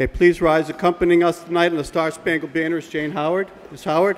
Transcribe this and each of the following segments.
Okay, please rise. Accompanying us tonight on the Star Spangled Banner is Jane Howard. Ms. Howard?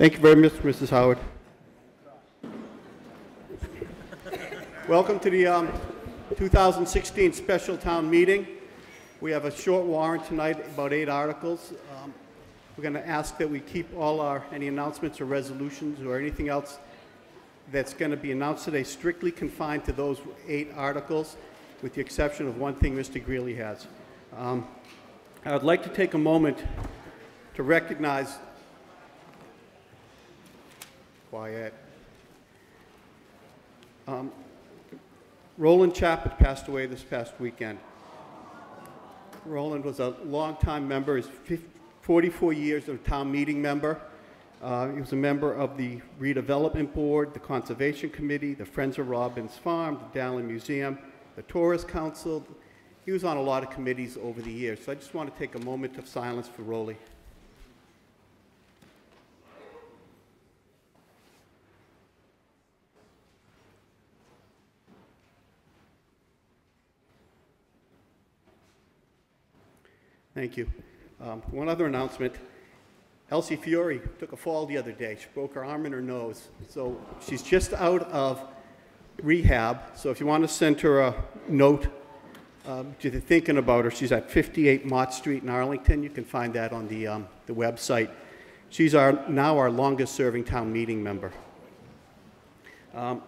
Thank you very much, Mrs. Howard. Welcome to the um, 2016 special town meeting. We have a short warrant tonight, about eight articles. Um, We're going to ask that we keep all our, any announcements or resolutions or anything else that's going to be announced today strictly confined to those eight articles, with the exception of one thing Mr. Greeley has. Um, I would like to take a moment to recognize quiet. Um, Roland Chaput passed away this past weekend. Roland was a longtime member, he's 44 years of town meeting member. Uh, he was a member of the redevelopment board, the conservation committee, the Friends of Robbins Farm, the Dallin Museum, the Tourist Council. He was on a lot of committees over the years, so I just want to take a moment of silence for Rolly. Thank you. Um, One other announcement. Elsie Fiore took a fall the other day. She broke her arm and her nose. So she's just out of rehab. So if you want to send her a note, um, if you're thinking about her, she's at 58 Mott Street in Arlington. You can find that on the, um, the website. She's our, now our longest-serving town meeting member. Um,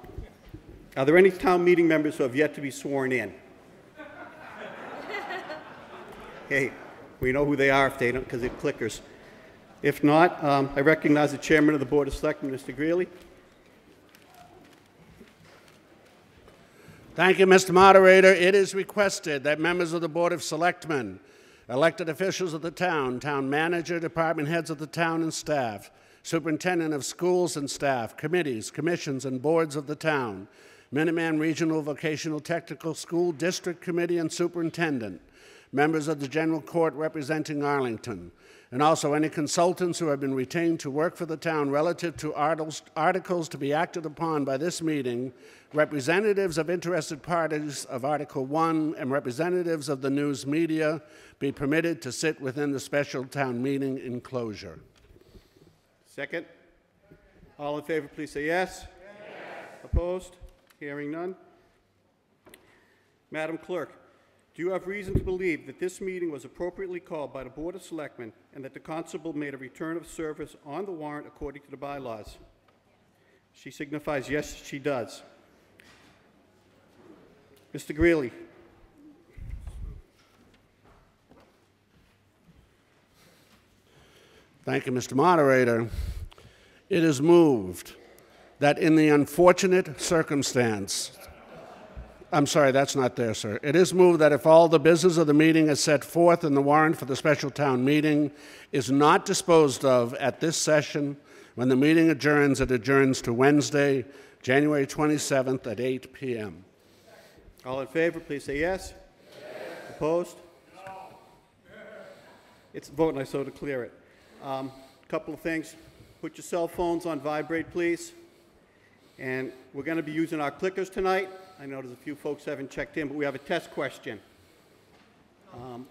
Are there any town meeting members who have yet to be sworn in? Hey, we know who they are if they don't, because it clickers. If not, um, I recognize the chairman of the Board of Selectmen, Mr. Greeley. Thank you, Mr. Moderator. It is requested that members of the Board of Selectmen, elected officials of the town, town manager, department heads of the town and staff, superintendent of schools and staff, committees, commissions, and boards of the town, Minuteman Regional Vocational Technical School District Committee and Superintendent, members of the General Court representing Arlington, and also any consultants who have been retained to work for the town relative to articles, to be acted upon by this meeting, representatives of interested parties of Article 1, and representatives of the news media be permitted to sit within the special town meeting enclosure. Second? All in favor, please say yes. Opposed? Hearing none. Madam Clerk, do you have reason to believe that this meeting was appropriately called by the Board of Selectmen and that the constable made a return of service on the warrant according to the bylaws? She signifies yes, she does. Mr. Greeley, Thank you, Mr. Moderator. It is moved that in the unfortunate circumstance, I'm sorry, that's not there, sir. It is moved that if all the business of the meeting as set forth in the warrant for the special town meeting is not disposed of at this session, when the meeting adjourns, it adjourns to Wednesday, January 27th at 8 p.m. all in favor, please say yes. Opposed? It's a vote, and I so declare it. Um, Couple of things. Put your cell phones on vibrate, please. And we're going to be using our clickers tonight. I know there's a few folks haven't checked in, but we have a test question. Um,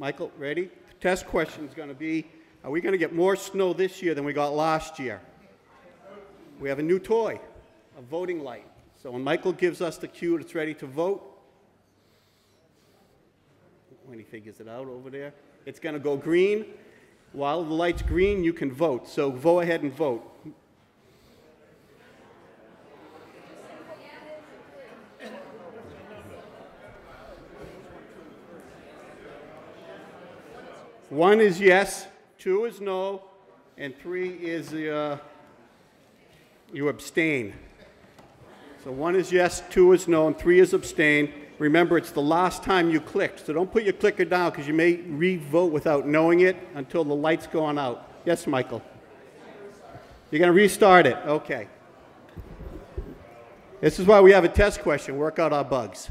Michael, ready? The test question is going to be, are we going to get more snow this year than we got last year? We have a new toy, a voting light. So when Michael gives us the cue, it's ready to vote. When he figures it out over there, it's going to go green. While the light's green, you can vote. So go ahead and vote. One is yes, two is no, and three is uh, you abstain. So one is yes, two is no, and three is abstain. Remember, it's the last time you clicked, so don't put your clicker down because you may re-vote without knowing it until the light's gone out. Yes, Michael? You're going to restart it? Okay. This is why we have a test question, work out our bugs.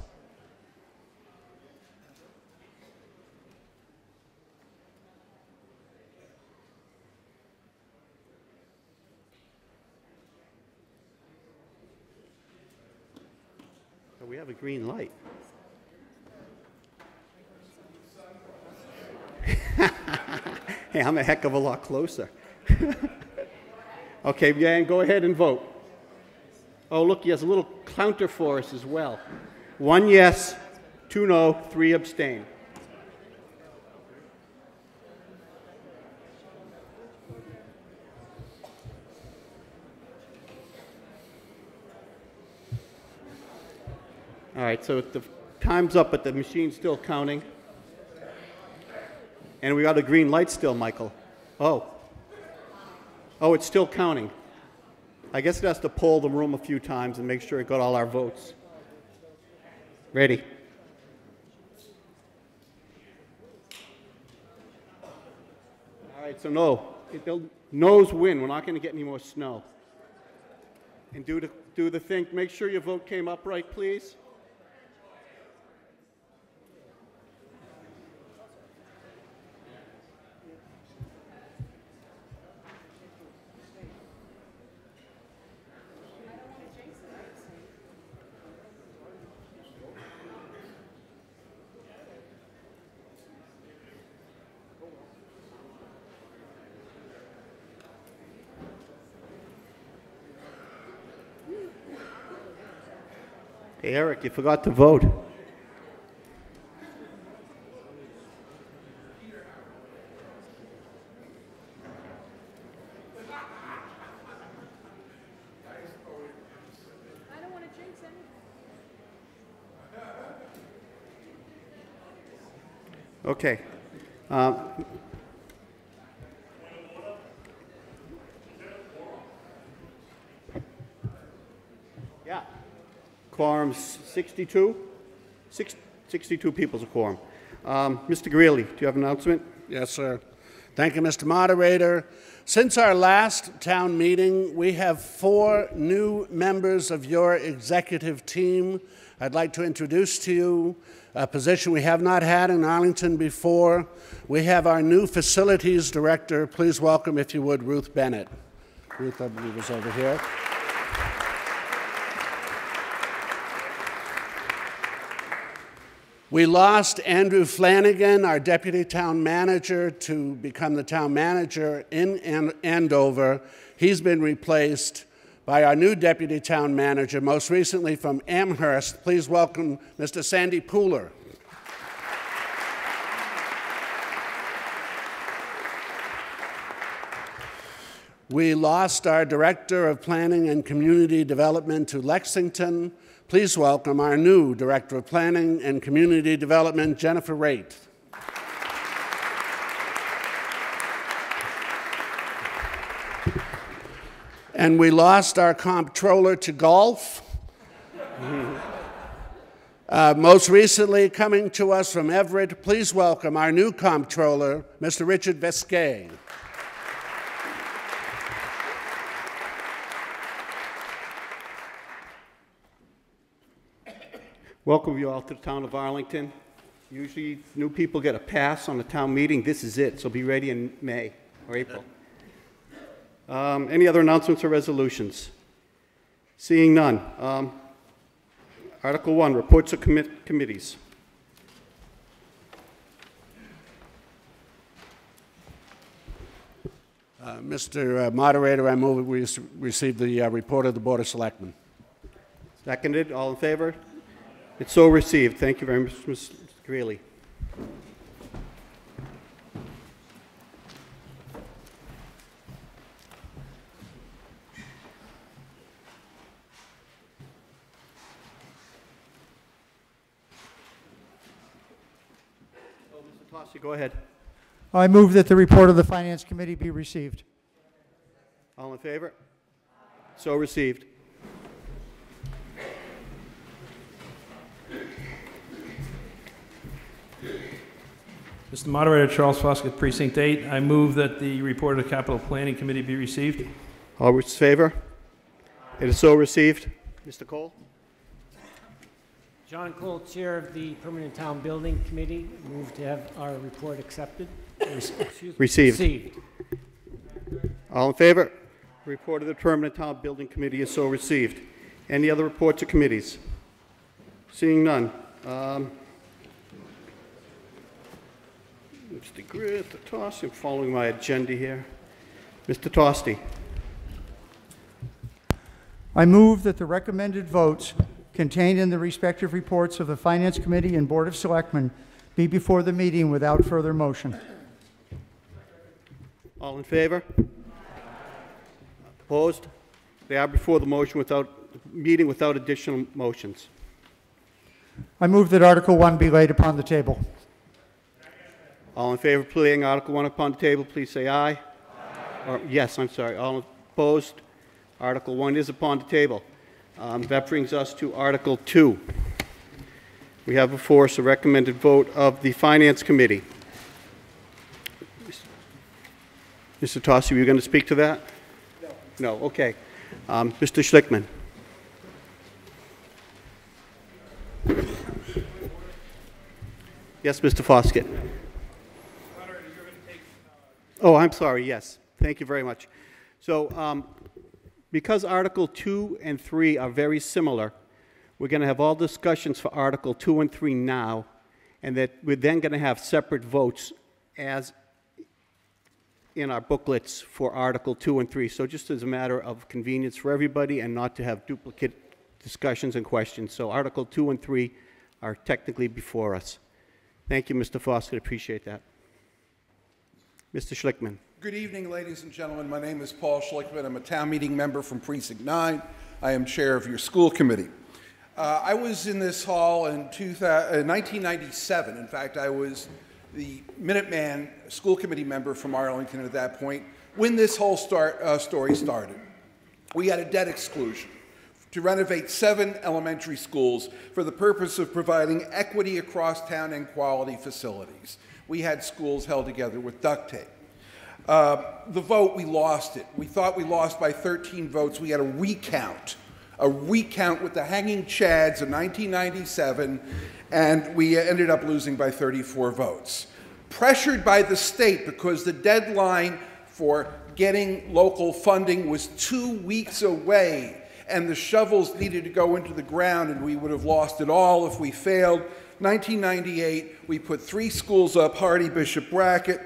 Have a green light. hey, I'm a heck of a lot closer. okay, Dan, go ahead and vote. Oh, look, he has a little counter for us as well. One yes, two no, three abstain. All right, so the time's up, but the machine's still counting. And we got a green light still, Michael. Oh. Oh, it's still counting. I guess it has to poll the room a few times and make sure it got all our votes. Ready? All right, so no. It, no's win. We're not going to get any more snow. And do the, do the thing. Make sure your vote came up right, please. Eric, you forgot to vote. I don't want to jinx anything. Okay. Um, Yeah. Quorum's 62? Six- 62 people's a quorum. Um, Mr. Greeley, do you have an announcement? Yes, sir. Thank you, Mr. Moderator. Since our last town meeting, we have four new members of your executive team. I'd like to introduce to you a position we have not had in Arlington before. We have our new facilities director. Please welcome, if you would, Ruth Bennett. Ruth, I believe, is over here. We lost Andrew Flanagan, our deputy town manager, to become the town manager in Andover. He's been replaced by our new deputy town manager, most recently from Amherst. Please welcome Mr. Sandy Pooler. We lost our Director of Planning and Community Development to Lexington. Please welcome our new Director of Planning and Community Development, Jennifer Raitt. And we lost our comptroller to golf. Uh, most recently, coming to us from Everett, please welcome our new comptroller, Mr. Richard Vesquet. Welcome you all to the town of Arlington. Usually, new people get a pass on the town meeting. This is it, so be ready in May or April. Um, Any other announcements or resolutions? Seeing none. Um, Article 1, reports of commit- committees. Uh, Mr. Moderator, I move we receive the uh, report of the Board of Selectmen. Seconded, all in favor? It's so received. Thank you very much, Mr. Greeley. Oh, Mr. Tosti, go ahead. I move that the report of the Finance Committee be received. All in favor? So received. Mr. Moderator, Charles Foskett, Precinct 8. I move that the report of the Capital Planning Committee be received. All in favor? It is so received. Mr. Cole? John Cole, Chair of the Permanent Town Building Committee, move to have our report accepted. or, excuse me, Received. Received. All in favor? Report of the Permanent Town Building Committee is so received. Any other reports or committees? Seeing none. Um, Mr. Greer, Mr. Tosti, I'm following my agenda here. Mr. Tosti, I move that the recommended votes contained in the respective reports of the Finance Committee and Board of Selectmen be before the meeting without further motion. all in favor? Opposed? They are before the motion without, meeting without additional motions. I move that Article 1 be laid upon the table. All in favor of laying Article 1 upon the table, please say aye. Or, yes, I'm sorry, all opposed? Article 1 is upon the table. Um, That brings us to Article 2. We have before us a recommended vote of the Finance Committee. Mr. Tosti, were you going to speak to that? No. No, okay. Um, Mr. Schlickman? Yes, Mr. Foskett? Oh, I'm sorry, yes. Thank you very much. So, um, because Article 2 and 3 are very similar, we're going to have all discussions for Article 2 and 3 now, and that we're then going to have separate votes as in our booklets for Article 2 and 3. So just as a matter of convenience for everybody and not to have duplicate discussions and questions. So Article 2 and 3 are technically before us. Thank you, Mr. Foskett, appreciate that. Mr. Schlickman. Good evening, ladies and gentlemen. My name is Paul Schlickman. I'm a town meeting member from Precinct 9. I am chair of your school committee. Uh, I was in this hall in 2000, uh, 1997. In fact, I was the Minuteman school committee member from Arlington at that point when this whole start, uh, story started. We had a debt exclusion to renovate seven elementary schools for the purpose of providing equity across town and quality facilities. We had schools held together with duct tape. Uh, the vote, we lost it. We thought we lost by 13 votes. We had a recount, a recount with the hanging chads in 1997, and we ended up losing by 34 votes. Pressured by the state because the deadline for getting local funding was two weeks away, and the shovels needed to go into the ground, and we would have lost it all if we failed. 1998, we put three schools up Hardy, Bishop Brackett,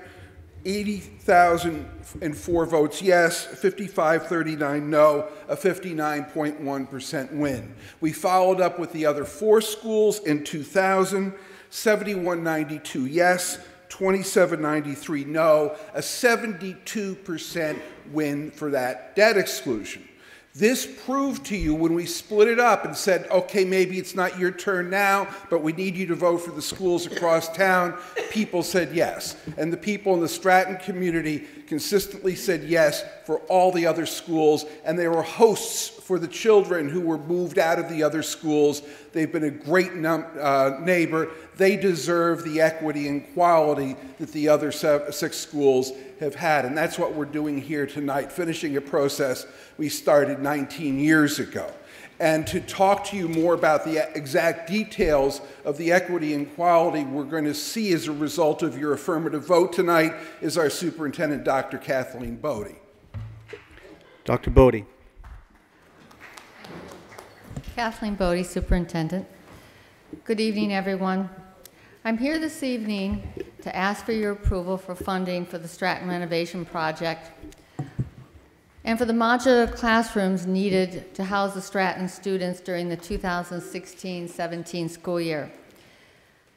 80,004 votes yes, 5539 no, a 59.1% win. We followed up with the other four schools in 2000, 7192 yes, 2793 no, a 72% win for that debt exclusion. This proved to you when we split it up and said, okay, maybe it's not your turn now, but we need you to vote for the schools across town. People said yes. And the people in the Stratton community consistently said yes for all the other schools. And they were hosts for the children who were moved out of the other schools. They've been a great num- uh, neighbor. They deserve the equity and quality that the other six schools have had. And that's what we're doing here tonight, finishing a process we started 19 years ago. And to talk to you more about the exact details of the equity and quality we're going to see as a result of your affirmative vote tonight is our superintendent, Dr. Kathleen Bodie. Dr. Bodie. Kathleen Bodie, Superintendent. Good evening, everyone. I'm here this evening to ask for your approval for funding for the Stratton renovation project and for the modular classrooms needed to house the Stratton students during the 2016-17 school year.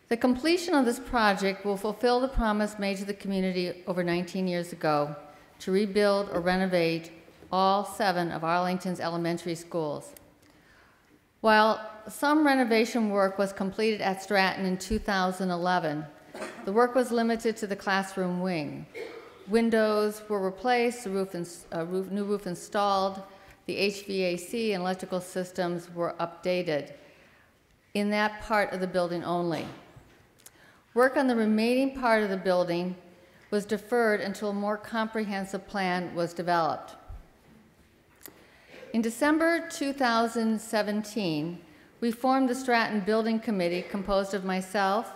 The completion of this project will fulfill the promise made to the community over 19 years ago to rebuild or renovate all seven of Arlington's elementary schools. While some renovation work was completed at Stratton in 2011, the work was limited to the classroom wing. Windows were replaced, the roof, ins- uh, roof, new roof installed, the HVAC and electrical systems were updated in that part of the building only. Work on the remaining part of the building was deferred until a more comprehensive plan was developed. In December 2017, we formed the Stratton Building Committee composed of myself,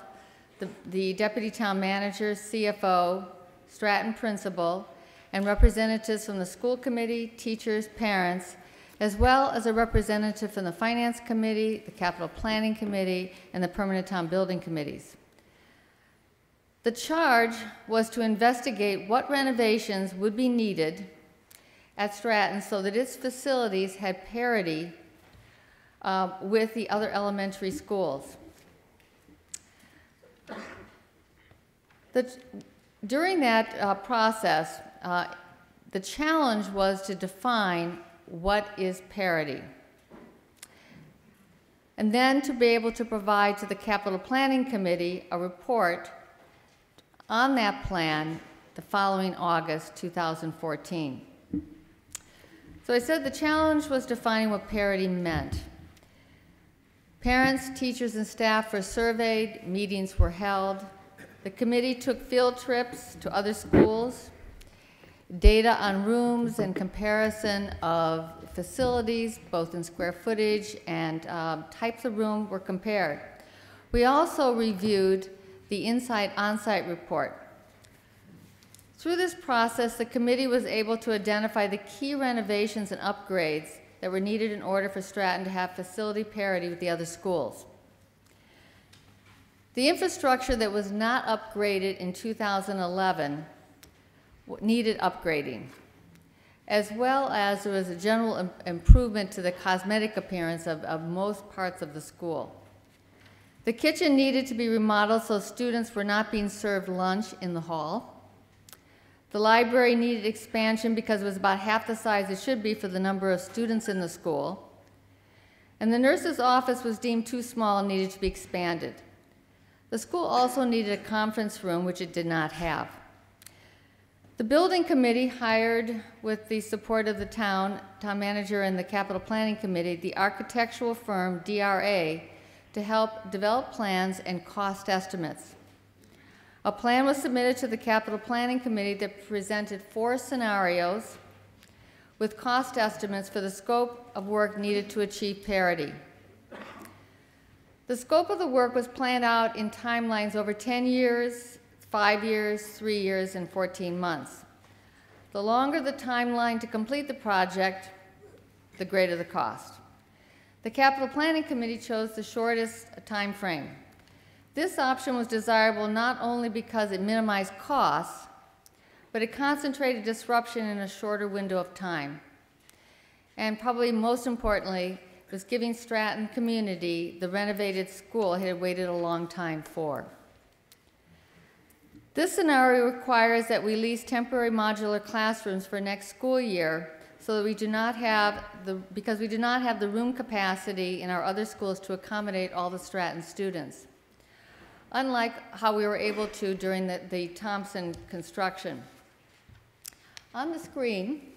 the, the Deputy Town Manager, CFO, Stratton Principal, and representatives from the school committee, teachers, parents, as well as a representative from the Finance Committee, the Capital Planning Committee, and the Permanent Town Building Committees. The charge was to investigate what renovations would be needed at Stratton so that its facilities had parity uh, with the other elementary schools. The, during that uh, process, uh, the challenge was to define what is parity. And then to be able to provide to the Capital Planning Committee a report on that plan the following August 2014. So I said the challenge was defining what parity meant. Parents, teachers, and staff were surveyed, meetings were held. The committee took field trips to other schools. Data on rooms and comparison of facilities, both in square footage and um, types of room, were compared. We also reviewed the Inside Onsite report. Through this process, the committee was able to identify the key renovations and upgrades that were needed in order for Stratton to have facility parity with the other schools. The infrastructure that was not upgraded in 2011 needed upgrading, as well as there was a general im- improvement to the cosmetic appearance of, of most parts of the school. The kitchen needed to be remodeled so students were not being served lunch in the hall. The library needed expansion because it was about half the size it should be for the number of students in the school. And the nurse's office was deemed too small and needed to be expanded. The school also needed a conference room, which it did not have. The building committee hired, with the support of the town, town manager, and the capital planning committee, the architectural firm DRA to help develop plans and cost estimates. A plan was submitted to the capital planning committee that presented four scenarios with cost estimates for the scope of work needed to achieve parity. The scope of the work was planned out in timelines over 10 years, five years, three years, and 14 months. The longer the timeline to complete the project, the greater the cost. The Capital Planning Committee chose the shortest time frame. This option was desirable not only because it minimized costs, but it concentrated disruption in a shorter window of time. And probably most importantly, was giving Stratton community the renovated school it had waited a long time for. This scenario requires that we lease temporary modular classrooms for next school year so that we do not have the, because we do not have the room capacity in our other schools to accommodate all the Stratton students. Unlike how we were able to during the, the Thompson construction. On the screen,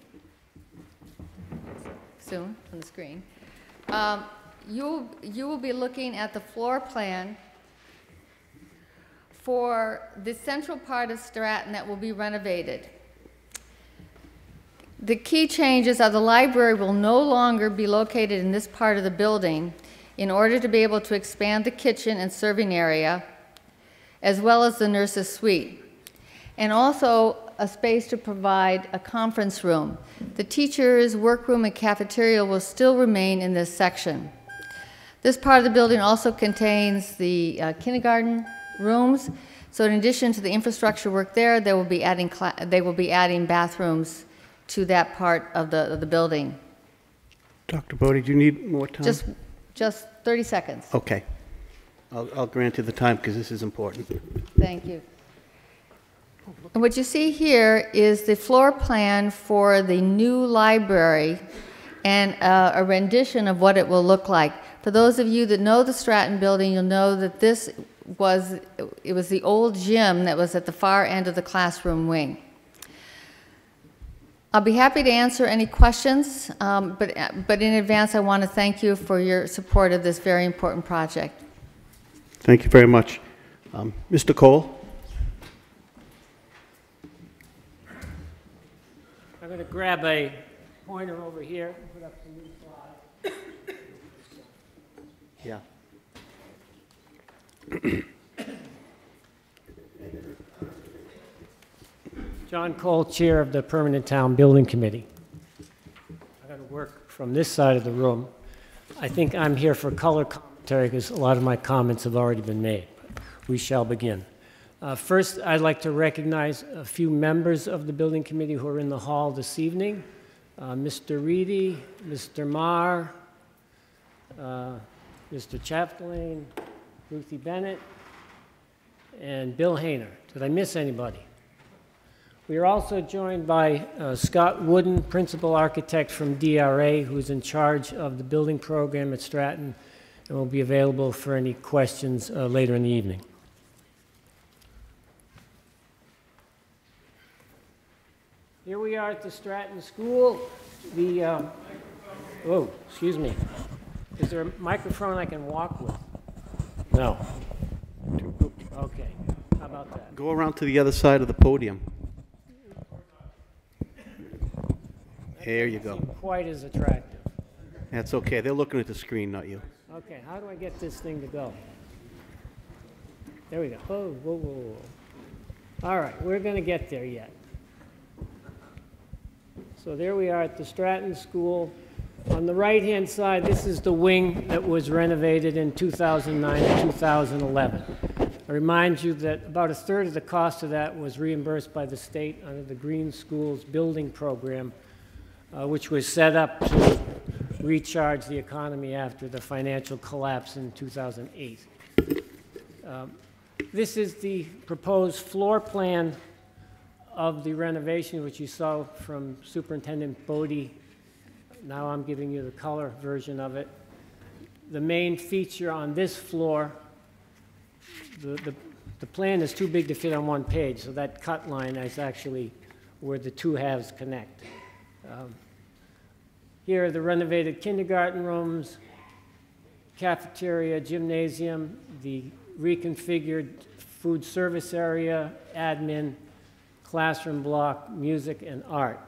soon on the screen, um, you, you will be looking at the floor plan for the central part of Stratton that will be renovated. The key changes are the library will no longer be located in this part of the building in order to be able to expand the kitchen and serving area, as well as the nurse's suite, and also a space to provide a conference room. The teacher's workroom and cafeteria will still remain in this section. This part of the building also contains the uh, kindergarten rooms, so in addition to the infrastructure work there, they will be adding, they will be adding bathrooms to that part of the, of the building. Dr. Bodie, do you need more time? Just, just 30 seconds. Okay. I'll, I'll grant you the time because this is important. Thank you. And what you see here is the floor plan for the new library and uh, a rendition of what it will look like. For those of you that know the Stratton Building, you'll know that this was, it was the old gym that was at the far end of the classroom wing. I'll be happy to answer any questions, um, but, but in advance, I want to thank you for your support of this very important project. Thank you very much. Um, Mr. Cole? Going to grab a pointer over here and put up some new slides. Yeah. John Cole, Chair of the Permanent Town Building Committee. I got to work from this side of the room. I think I'm here for color commentary because a lot of my comments have already been made. We shall begin. Uh, First, I'd like to recognize a few members of the Building Committee who are in the hall this evening. Uh, Mr. Reedy, Mr. Marr, uh, Mr. Chaplain, Ruthie Bennett, and Bill Hayner. Did I miss anybody? We are also joined by uh, Scott Wooden, Principal Architect from DRA, who is in charge of the building program at Stratton and will be available for any questions uh, later in the evening. Here we are at the Stratton School. The, um, oh, excuse me. Is there a microphone I can walk with? No. Okay, how about that? Go around to the other side of the podium. There you go. Quite as attractive. That's okay. They're looking at the screen, not you. Okay, how do I get this thing to go? There we go. Oh, whoa, whoa, whoa. All right, we're going to get there yet. So there we are at the Stratton School. On the right-hand side, this is the wing that was renovated in 2009 and 2011. I remind you that about a third of the cost of that was reimbursed by the state under the Green Schools Building Program, uh, which was set up to recharge the economy after the financial collapse in 2008. Um, This is the proposed floor plan of the renovation, which you saw from Superintendent Bodie. Now I'm giving you the color version of it. The main feature on this floor, the, the, the plan is too big to fit on one page, so that cut line is actually where the two halves connect. Um, Here are the renovated kindergarten rooms, cafeteria, gymnasium, the reconfigured food service area, admin, classroom block, music, and art.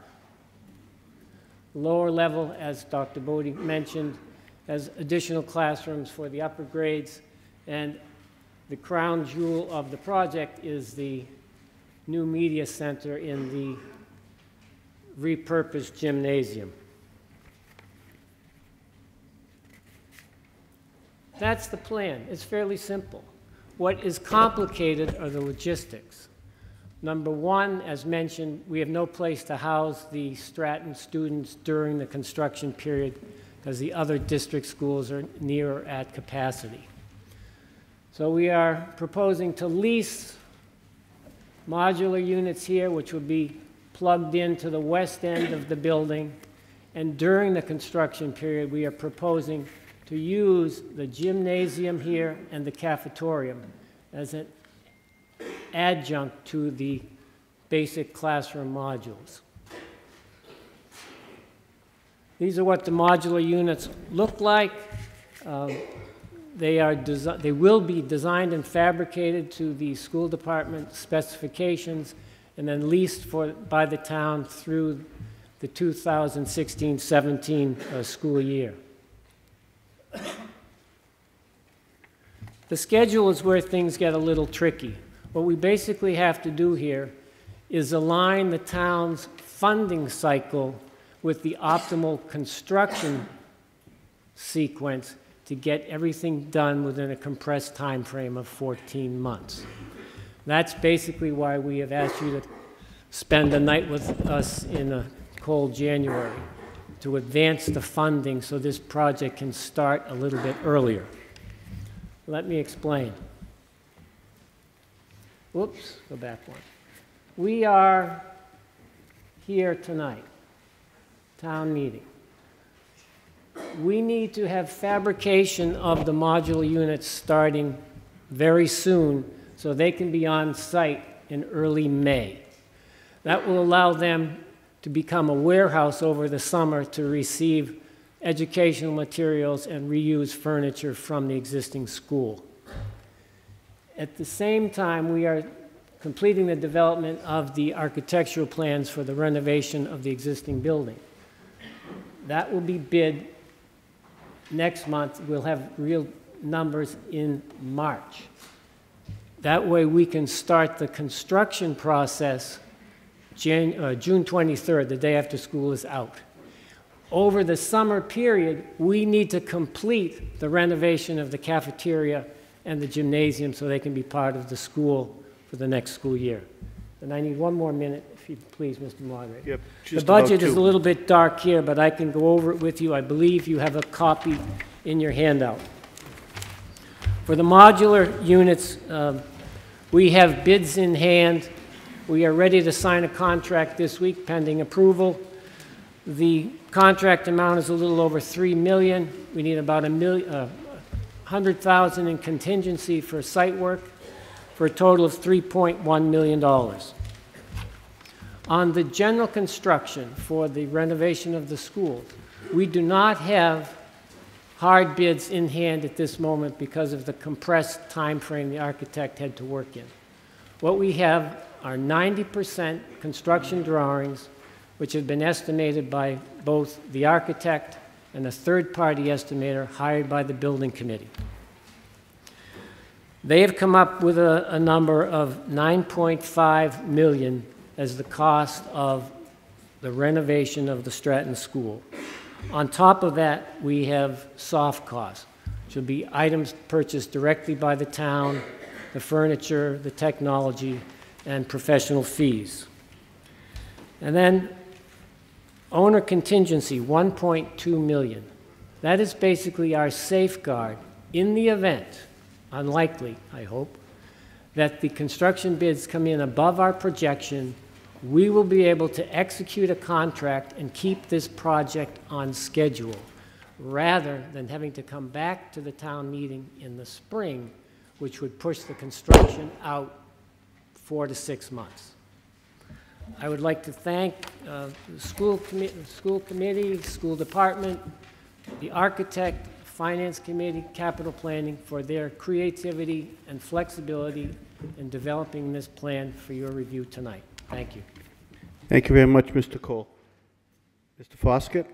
Lower level, as Dr. Bodie mentioned, has additional classrooms for the upper grades, and the crown jewel of the project is the new media center in the repurposed gymnasium. That's the plan. It's fairly simple. What is complicated are the logistics. Number one, as mentioned, we have no place to house the Stratton students during the construction period because the other district schools are near or at capacity. So we are proposing to lease modular units here, which would be plugged into the west end of the building. And during the construction period, we are proposing to use the gymnasium here and the cafetorium as an adjunct to the basic classroom modules. These are what the modular units look like. Um, They are, they will be designed and fabricated to the school department specifications and then leased for, by the town through the 2016-17 uh, school year. The schedule is where things get a little tricky. What we basically have to do here is align the town's funding cycle with the optimal construction sequence to get everything done within a compressed time frame of 14 months. That's basically why we have asked you to spend a night with us in a cold January to advance the funding so this project can start a little bit earlier. Let me explain. Whoops, go back one. We are here tonight, town meeting. We need to have fabrication of the modular units starting very soon so they can be on site in early May. That will allow them to become a warehouse over the summer to receive educational materials and reuse furniture from the existing school. At the same time, we are completing the development of the architectural plans for the renovation of the existing building. That will be bid next month. We'll have real numbers in March. That way, we can start the construction process Jan, uh, June 23rd, the day after school is out. Over the summer period, we need to complete the renovation of the cafeteria and the gymnasium so they can be part of the school for the next school year. And I need one more minute, if you please, Mr. Moderator. Yep, The budget is a little bit dark here, but I can go over it with you. I believe you have a copy in your handout. For the modular units, um, we have bids in hand. We are ready to sign a contract this week pending approval. The contract amount is a little over 3 million. We need about a million, uh, 100,000 in contingency for site work for a total of $3.1 million. On the general construction for the renovation of the schools, we do not have hard bids in hand at this moment because of the compressed time frame the architect had to work in. What we have are 90% construction drawings, which have been estimated by both the architect and a third-party estimator hired by the building committee. They have come up with a, a number of 9.5 million as the cost of the renovation of the Stratton School. On top of that, we have soft costs, which will be items purchased directly by the town, the furniture, the technology, and professional fees. And then owner contingency, 1.2 million. That is basically our safeguard in the event, unlikely, I hope, that the construction bids come in above our projection, we will be able to execute a contract and keep this project on schedule, rather than having to come back to the town meeting in the spring, which would push the construction out four to six months. I would like to thank uh, the school committee, school committee, school department, the architect, finance committee, capital planning for their creativity and flexibility in developing this plan for your review tonight. Thank you. Thank you very much, Mr. Cole. Mr. Foskett?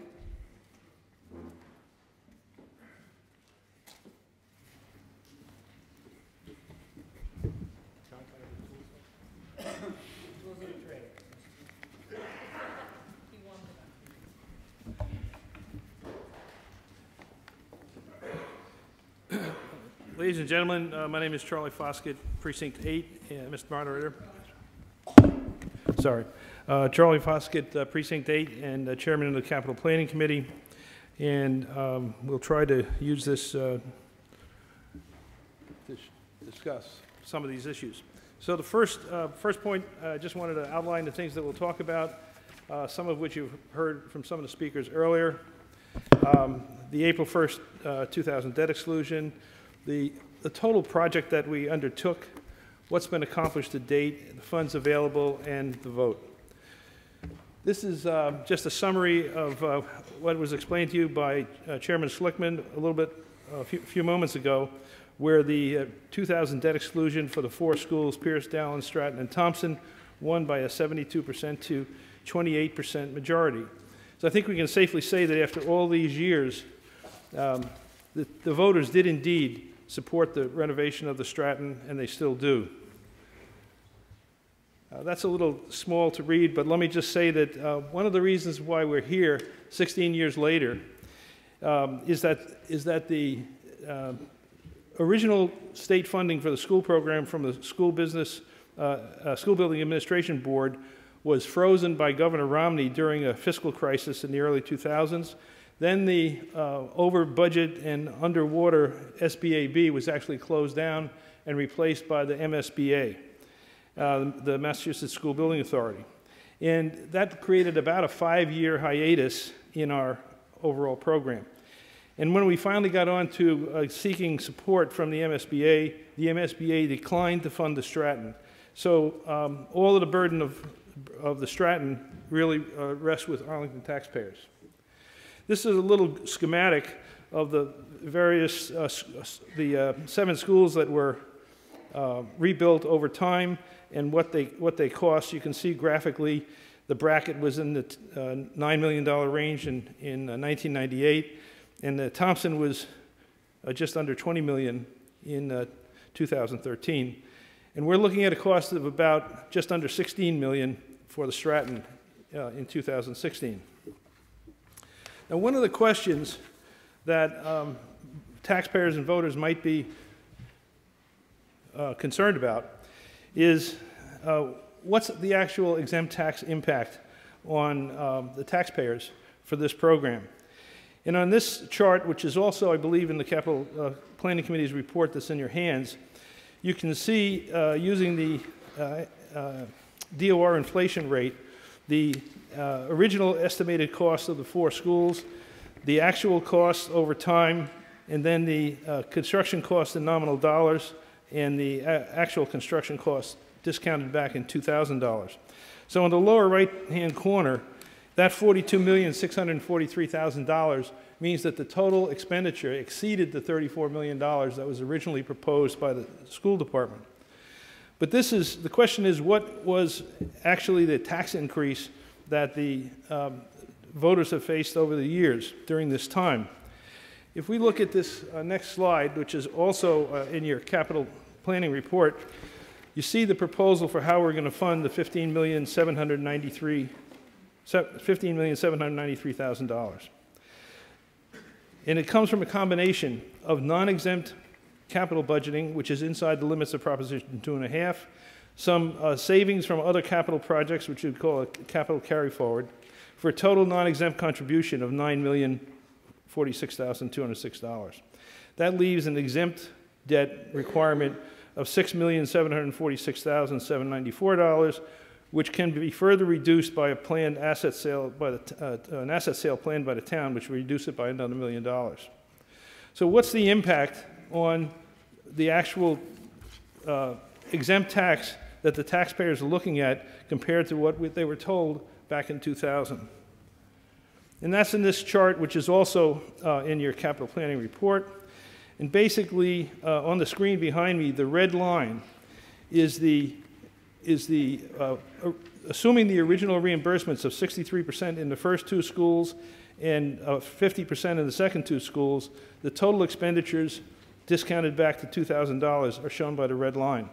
Ladies and gentlemen, uh, my name is Charlie Foskett, Precinct 8. Uh, Mr. Moderator? Sorry. Uh, Charlie Foskett, uh, Precinct 8, and uh, Chairman of the Capital Planning Committee. And um, we'll try to use this uh, to discuss some of these issues. So the first, uh, first point, I just wanted to outline the things that we'll talk about, uh, some of which you've heard from some of the speakers earlier. Um, The April 1st, uh, 2000 debt exclusion, the, the total project that we undertook, what's been accomplished to date, the funds available, and the vote. This is uh, just a summary of uh, what was explained to you by uh, Chairman Schlickman a little bit, a few, few moments ago, where the uh, 2000 debt exclusion for the four schools, Peirce, Dallin, Stratton, and Thompson, won by a 72% to 28% majority. So I think we can safely say that after all these years, um, the, the voters did indeed support the renovation of the Stratton, and they still do. Uh, that's a little small to read, but let me just say that uh, one of the reasons why we're here 16 years later um, is, that, is that the uh, original state funding for the school program from the School Business, uh, uh, School Building Administration Board was frozen by Governor Romney during a fiscal crisis in the early 2000s. Then the uh, over budget and underwater SBAB was actually closed down and replaced by the MSBA, uh, the Massachusetts School Building Authority. And that created about a five year hiatus in our overall program. And when we finally got on to uh, seeking support from the MSBA, the MSBA declined to fund the Stratton. So um, all of the burden of, of the Stratton really uh, rests with Arlington taxpayers. This is a little schematic of the various, uh, the uh, seven schools that were uh, rebuilt over time and what they, what they cost. You can see graphically the Brackett was in the uh, $9 million range in, in 1998 and the Thompson was uh, just under 20 million in uh, 2013. And we're looking at a cost of about just under 16 million for the Stratton uh, in 2016. Now, one of the questions that um, taxpayers and voters might be uh, concerned about is uh, what's the actual exempt tax impact on um, the taxpayers for this program? And on this chart, which is also, I believe, in the Capital uh, Planning Committee's report that's in your hands, you can see uh, using the uh, uh DOR inflation rate, the uh, original estimated cost of the four schools, the actual cost over time, and then the uh, construction cost in nominal dollars, and the actual construction cost discounted back in $2,000. So in the lower right-hand corner, that $42,643,000 means that the total expenditure exceeded the $34 million that was originally proposed by the school department. But this is, the question is what was actually the tax increase that the um, voters have faced over the years during this time? If we look at this uh, next slide, which is also uh, in your capital planning report, you see the proposal for how we're going to fund the 15,793 $15,793,000. And it comes from a combination of non-exempt capital budgeting, which is inside the limits of Proposition two and a half, some uh, savings from other capital projects, which would call a capital carry forward, for a total non-exempt contribution of $9,046,206. That leaves an exempt debt requirement of $6,746,794, which can be further reduced by a planned asset sale by the, uh, an asset sale planned by the town, which would reduce it by another million dollars. So what's the impact on the actual uh, exempt tax that the taxpayers are looking at compared to what they were told back in 2000? And that's in this chart, which is also uh, in your capital planning report. And basically, uh, on the screen behind me, the red line is the is the, uh, assuming the original reimbursements of 63% in the first two schools and uh, 50% in the second two schools, the total expenditures discounted back to $2,000 are shown by the red line.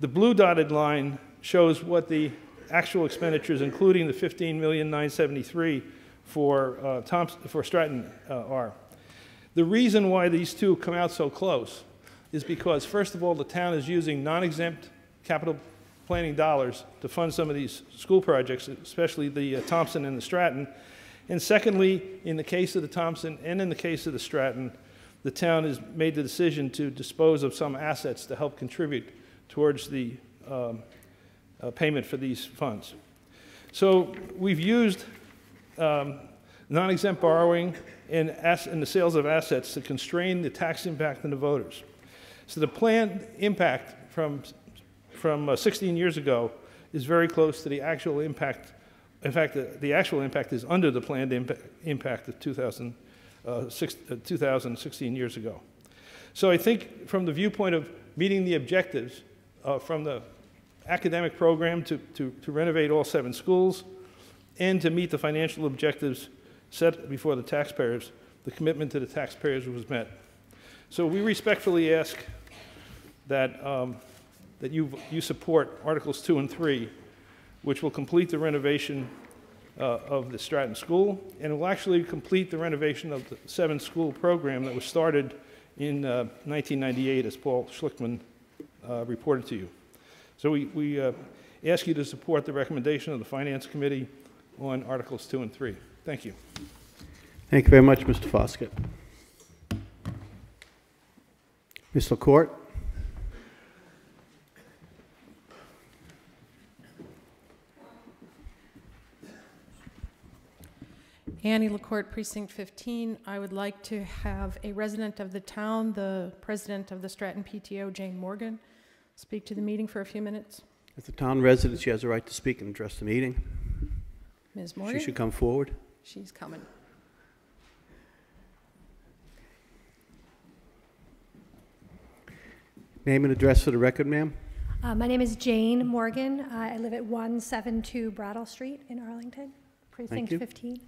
The blue dotted line shows what the actual expenditures, including the 15,973 for uh, Thompson, for Stratton uh, are. The reason why these two come out so close is because, first of all, the town is using non-exempt capital planning dollars to fund some of these school projects, especially the uh, Thompson and the Stratton. And secondly, in the case of the Thompson and in the case of the Stratton, the town has made the decision to dispose of some assets to help contribute towards the um, uh, payment for these funds. So we've used um, non-exempt borrowing and, the sales of assets to constrain the tax impact on the voters. So the planned impact from from uh, 16 years ago is very close to the actual impact. In fact, the, the actual impact is under the planned impa impact of 2000, uh, six, uh, 2016 years ago. So I think from the viewpoint of meeting the objectives uh, from the academic program to, to, to renovate all seven schools, and to meet the financial objectives set before the taxpayers, the commitment to the taxpayers was met. So we respectfully ask that, um, that you, you support Articles 2 and 3, which will complete the renovation uh, of the Stratton School, and will actually complete the renovation of the seven-school program that was started in uh, 1998, as Paul Schlichtman uh, reported to you. So we, we uh, ask you to support the recommendation of the Finance Committee on Articles 2 and 3. Thank you. Thank you very much, Mr. Foskett. Ms. LaCourt? Annie LaCourt, Precinct 15. I would like to have a resident of the town, the president of the Stratton PTO, Jane Morgan, speak to the meeting for a few minutes. As a town resident, she has a right to speak and address the meeting. Ms. Morgan? She should come forward. She's coming. Name and address for the record, ma'am. Uh, my name is Jane Morgan. Uh, I live at 172 Brattle Street in Arlington, precinct you. 15.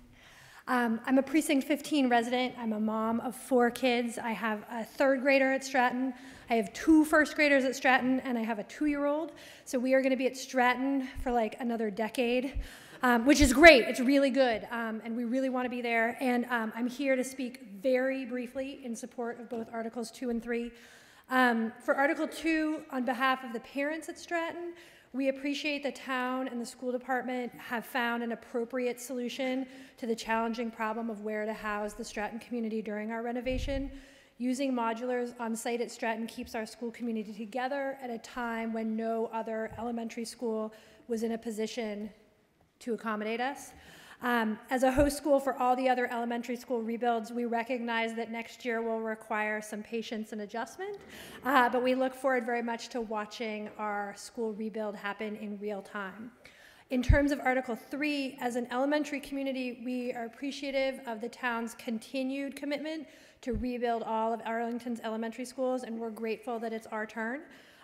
Um, I'm a precinct 15 resident. I'm a mom of four kids. I have a third grader at Stratton. I have two first graders at Stratton, and I have a two year old. So we are going to be at Stratton for like another decade, um, which is great. It's really good, um, and we really want to be there. And um, I'm here to speak very briefly in support of both Articles 2 and 3. Um, for Article 2, on behalf of the parents at Stratton, we appreciate the town and the school department have found an appropriate solution to the challenging problem of where to house the Stratton community during our renovation. Using modulars on site at Stratton keeps our school community together at a time when no other elementary school was in a position to accommodate us. Um, as a host school for all the other elementary school rebuilds, we recognize that next year will require some patience and adjustment, uh, but we look forward very much to watching our school rebuild happen in real time. In terms of Article 3, as an elementary community, we are appreciative of the town's continued commitment to rebuild all of Arlington's elementary schools, and we're grateful that it's our turn.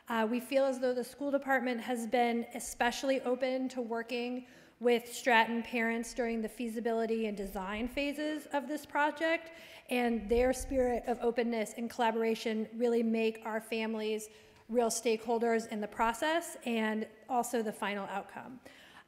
Uh, we feel as though the school department has been especially open to working with Stratton parents during the feasibility and design phases of this project, and their spirit of openness and collaboration really make our families real stakeholders in the process and also the final outcome.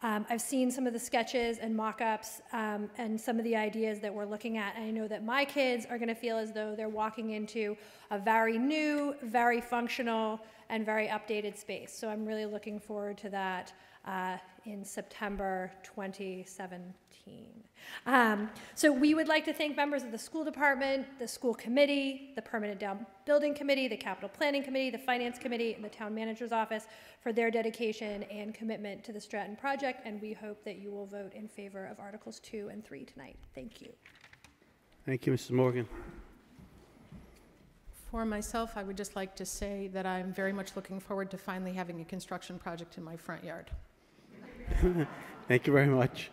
Um, I've seen some of the sketches and mock-ups um, and some of the ideas that we're looking at, and I know that my kids are going to feel as though they're walking into a very new, very functional, and very updated space. So I'm really looking forward to that uh, in September 2017. Um, so we would like to thank members of the school department, the school committee, the permanent town building committee, the capital planning committee, the finance committee, and the town manager's office for their dedication and commitment to the Stratton project, and we hope that you will vote in favor of Articles 2 and 3 tonight. Thank you. Thank you, Mrs. Morgan. For myself, I would just like to say that I'm very much looking forward to finally having a construction project in my front yard. Thank you very much.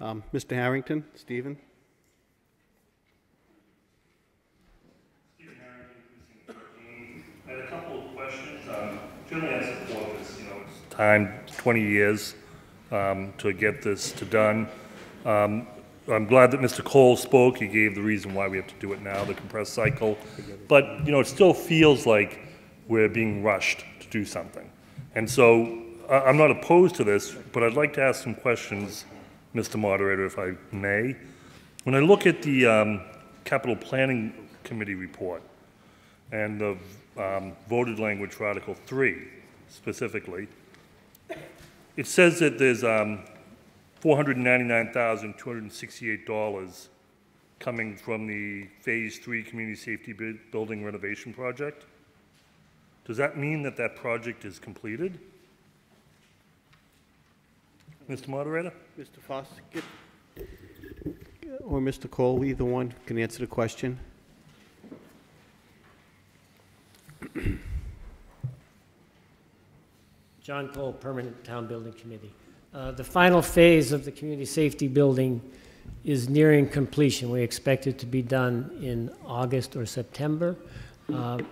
Um, Mr. Harrington, Stephen? I had a couple of questions. Um, you know, time, 20 years um, to get this to done. Um, I'm glad that Mr. Cole spoke. He gave the reason why we have to do it now, the compressed cycle. But, you know, it still feels like we're being rushed to do something. And so I'm not opposed to this, but I'd like to ask some questions, Mr. Moderator, if I may. When I look at the um, Capital Planning Committee report, and the um, voted language for Article 3 specifically, it says that there's um, $499,268 coming from the Phase 3 Community Safety Building renovation project. Does that mean that that project is completed? Mr. Moderator? Mr. Foskett? Or Mr. Cole, either one can answer the question. John Cole, Permanent Town Building Committee. Uh, The final phase of the community safety building is nearing completion. We expect it to be done in August or September. Uh, The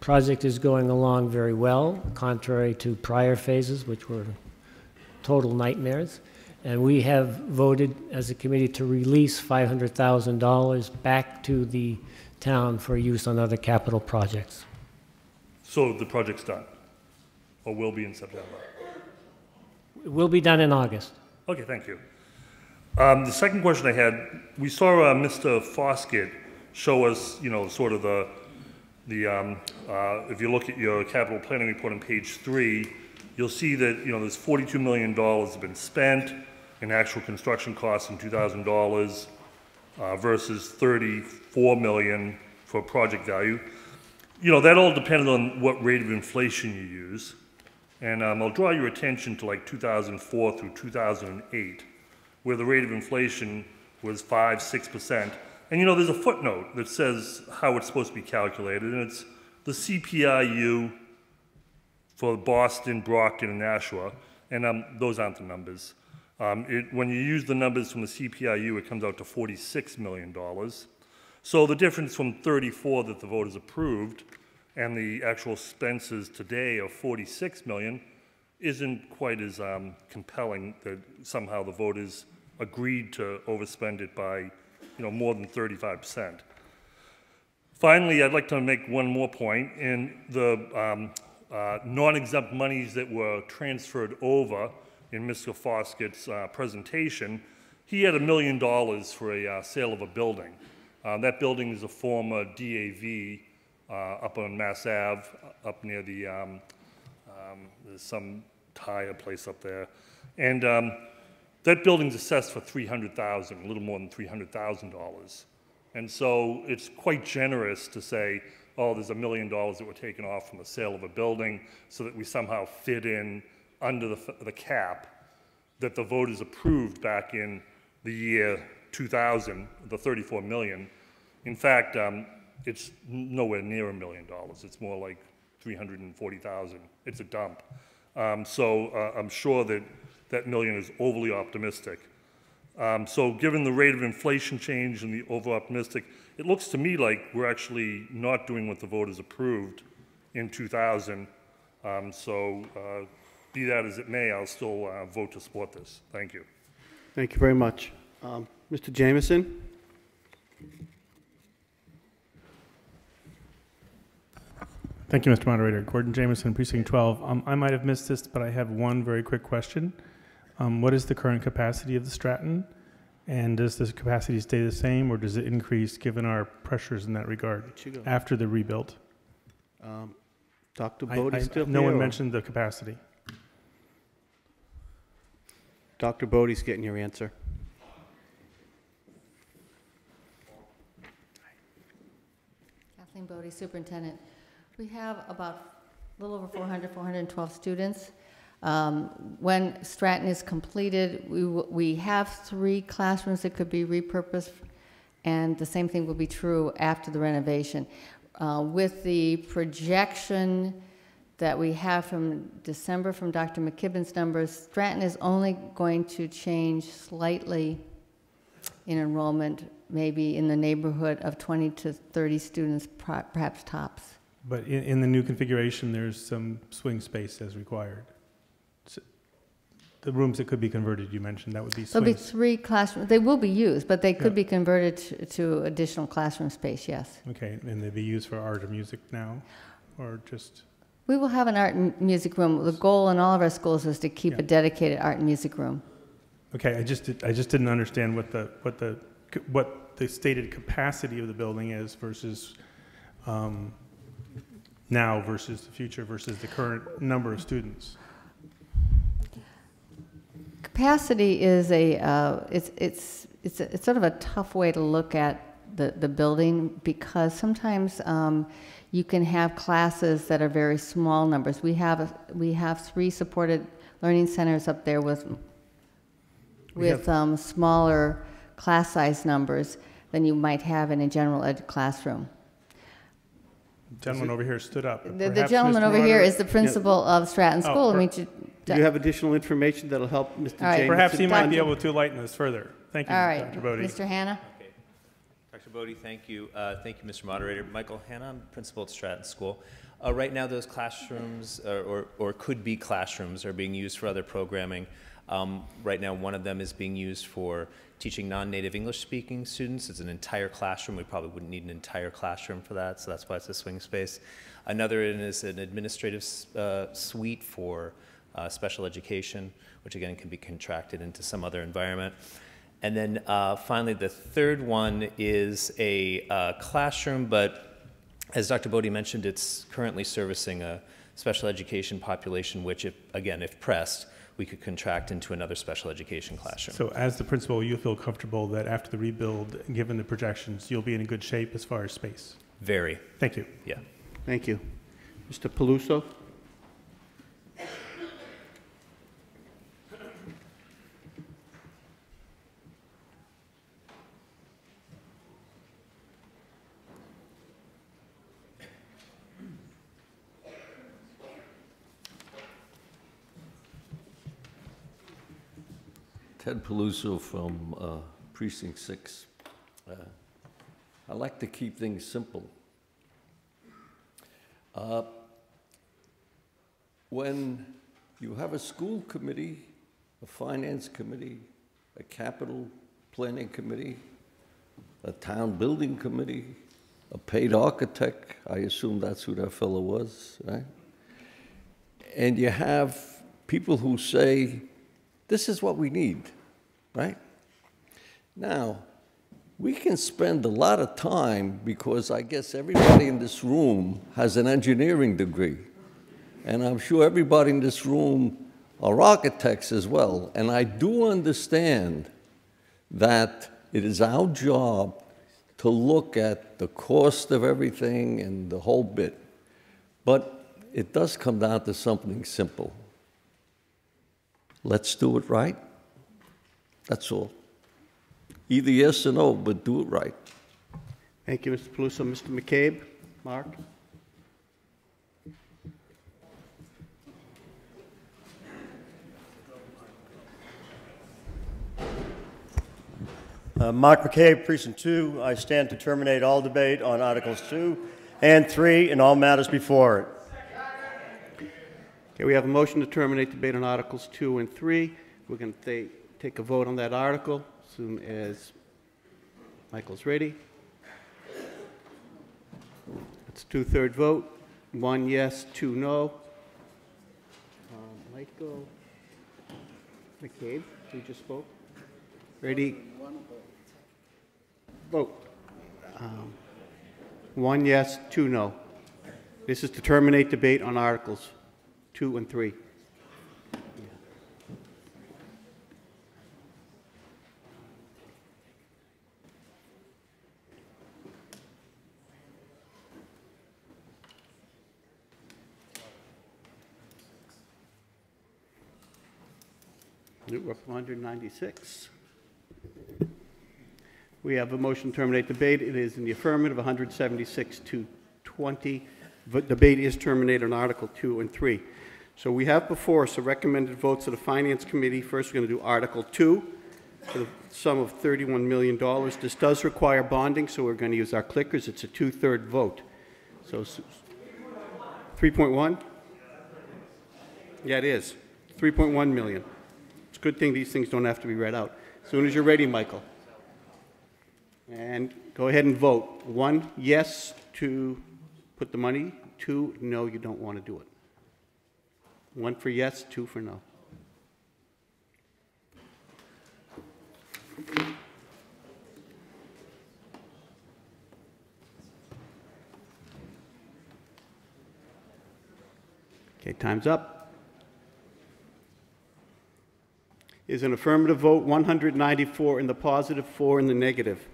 project is going along very well, contrary to prior phases, which were total nightmares. And we have voted as a committee to release $500,000 back to the town for use on other capital projects. So the project's done, or will be in September? It will be done in August. Okay, thank you. Um, the second question I had, we saw uh, Mr. Foskett show us, you know, sort of the, the, um, uh, if you look at your capital planning report on page three, you'll see that, you know, there's $42 million have been spent in actual construction costs in $2,000 uh, versus 34 million for project value. You know, that all depended on what rate of inflation you use. And um, I'll draw your attention to like 2004 through 2008, where the rate of inflation was 5, 6%. And you know, there's a footnote that says how it's supposed to be calculated, and it's the CPIU for Boston, Brockton, and Nashua, and um, those aren't the numbers. Um, it, when you use the numbers from the CPIU, it comes out to $46 million. So the difference from 34 that the voters approved and the actual expenses today of 46 million isn't quite as um, compelling that somehow the voters agreed to overspend it by, you know, more than 35 percent. Finally, I'd like to make one more point. In the um, uh, non-exempt monies that were transferred over in Mr. Foskett's uh, presentation, he had a million dollars for a uh, sale of a building. Uh, that building is a former DAV uh, up on Mass Ave, up near the, um, um, there's some tire place up there. And um, that building's assessed for 300000 a little more than $300,000. And so it's quite generous to say, oh, there's a million dollars that were taken off from the sale of a building so that we somehow fit in under the, the cap that the voters approved back in the year 2000, the 34 million. In fact, um, it's nowhere near a million dollars. It's more like 340,000. It's a dump. Um, so uh, I'm sure that that million is overly optimistic. Um, so given the rate of inflation change and the over optimistic, it looks to me like we're actually not doing what the voters approved in 2000. Um, so uh, be that as it may, I'll still uh, vote to support this. Thank you. Thank you very much. Um, Mr. Jameson? Thank you, Mr. Moderator. Gordon Jameson, Precinct 12. Um, I might have missed this, but I have one very quick question. Um, what is the current capacity of the Stratton? And does this capacity stay the same, or does it increase given our pressures in that regard should after the rebuild? Um, Dr. I- Bodie I- still No here, one or- mentioned the capacity. Dr. Bodie's getting your answer. Kathleen Bodie, Superintendent. We have about a little over 400, 412 students. Um, When Stratton is completed, we we have three classrooms that could be repurposed, and the same thing will be true after the renovation. Uh, With the projection that we have from December from Dr. McKibben's numbers, Stratton is only going to change slightly in enrollment, maybe in the neighborhood of 20 to 30 students, perhaps tops. But in, in the new configuration, there's some swing space as required. The rooms that could be converted, you mentioned, that would be There'll be swings. three classrooms, they will be used, but they could Yeah. be converted to- to additional classroom space, yes. Okay, and they'd be used for art or music now, or just? We will have an art and music room. The goal in all of our schools is to keep a Yeah. dedicated art and music room. Okay, I just, did- I just didn't understand what the, what the, what the stated capacity of the building is versus um, now versus the future versus the current number of students. Capacity is a, uh, it's, it's, it's, a- it's sort of a tough way to look at the, the building because sometimes um, you can have classes that are very small numbers. We have, a- we have three supported learning centers up there with, with um, smaller class size numbers than you might have in a general ed classroom. Gentleman over here stood up. The, the gentleman Mr. over here is the principal of Stratton Oh, School. I per- mean, to- Do you have additional information that'll help Mr. All right. Jameson? Perhaps he might be able to enlighten us further. Thank you, all right, Dr. Bodie. Mr. Hanna? Dr. Bodie, thank you. Uh, Thank you, Mr. Moderator. Michael Hanna, I'm principal at Stratton School. Uh, Right now, those classrooms, uh, or or could be classrooms, are being used for other programming. Um, right now, one of them is being used for teaching non-native English-speaking students. It's an entire classroom. We probably wouldn't need an entire classroom for that, so that's why it's a swing space. Another is an administrative uh, suite for uh, special education, which again can be contracted into some other environment. And then uh, finally, the third one is a uh, classroom, but as Dr. Bodie mentioned, it's currently servicing a special education population, which, if, again, if pressed, we could contract into another special education classroom. So as the principal, you feel comfortable that after the rebuild, given the projections, you'll be in good shape as far as space? Very. Thank you. Yeah. Thank you. Mr. Paluso? Ted Paluso from uh, Precinct 6. Uh, I like to keep things simple. Uh, When you have a school committee, a finance committee, a capital planning committee, a town building committee, a paid architect, I assume that's who that fellow was, right? And you have people who say, this is what we need, right? Now, we can spend a lot of time because I guess everybody in this room has an engineering degree. And I'm sure everybody in this room are architects as well. And I do understand that it is our job to look at the cost of everything and the whole bit. But it does come down to something simple. Let's do it right. That's all. Either yes or no, but do it right. Thank you, Mr. Paluso. Mr. McCabe? Mark? Uh, Mark McCabe, Precinct 2. I stand to terminate all debate on Articles 2 and 3 and all matters before it. Okay, we have a motion to terminate debate on Articles 2 and 3. We're going to take a vote on that article as soon as Michael's ready. It's two-third vote, one yes, two no. Um, Michael McCabe, who just spoke? Ready? Vote. Um, One yes, two no. This is to terminate debate on Articles 2 and 3. We're up 196. We have a motion to terminate debate. It is in the affirmative, 176 to 20. V- Debate is terminated on Article 2 and 3. So we have before us the recommended votes of the Finance Committee. First, we're going to do Article 2 for the sum of $31 million. This does require bonding, so we're going to use our clickers. It's a two-third vote. So 3.1? Yeah, it is. 3.1 million. It's a good thing these things don't have to be read out. As soon as you're ready, Michael. And go ahead and vote. One, yes to put the money. Two, no, you don't want to do it. One for yes, two for no. Okay, time's up. Is an affirmative vote, 194 in the positive, four in the negative.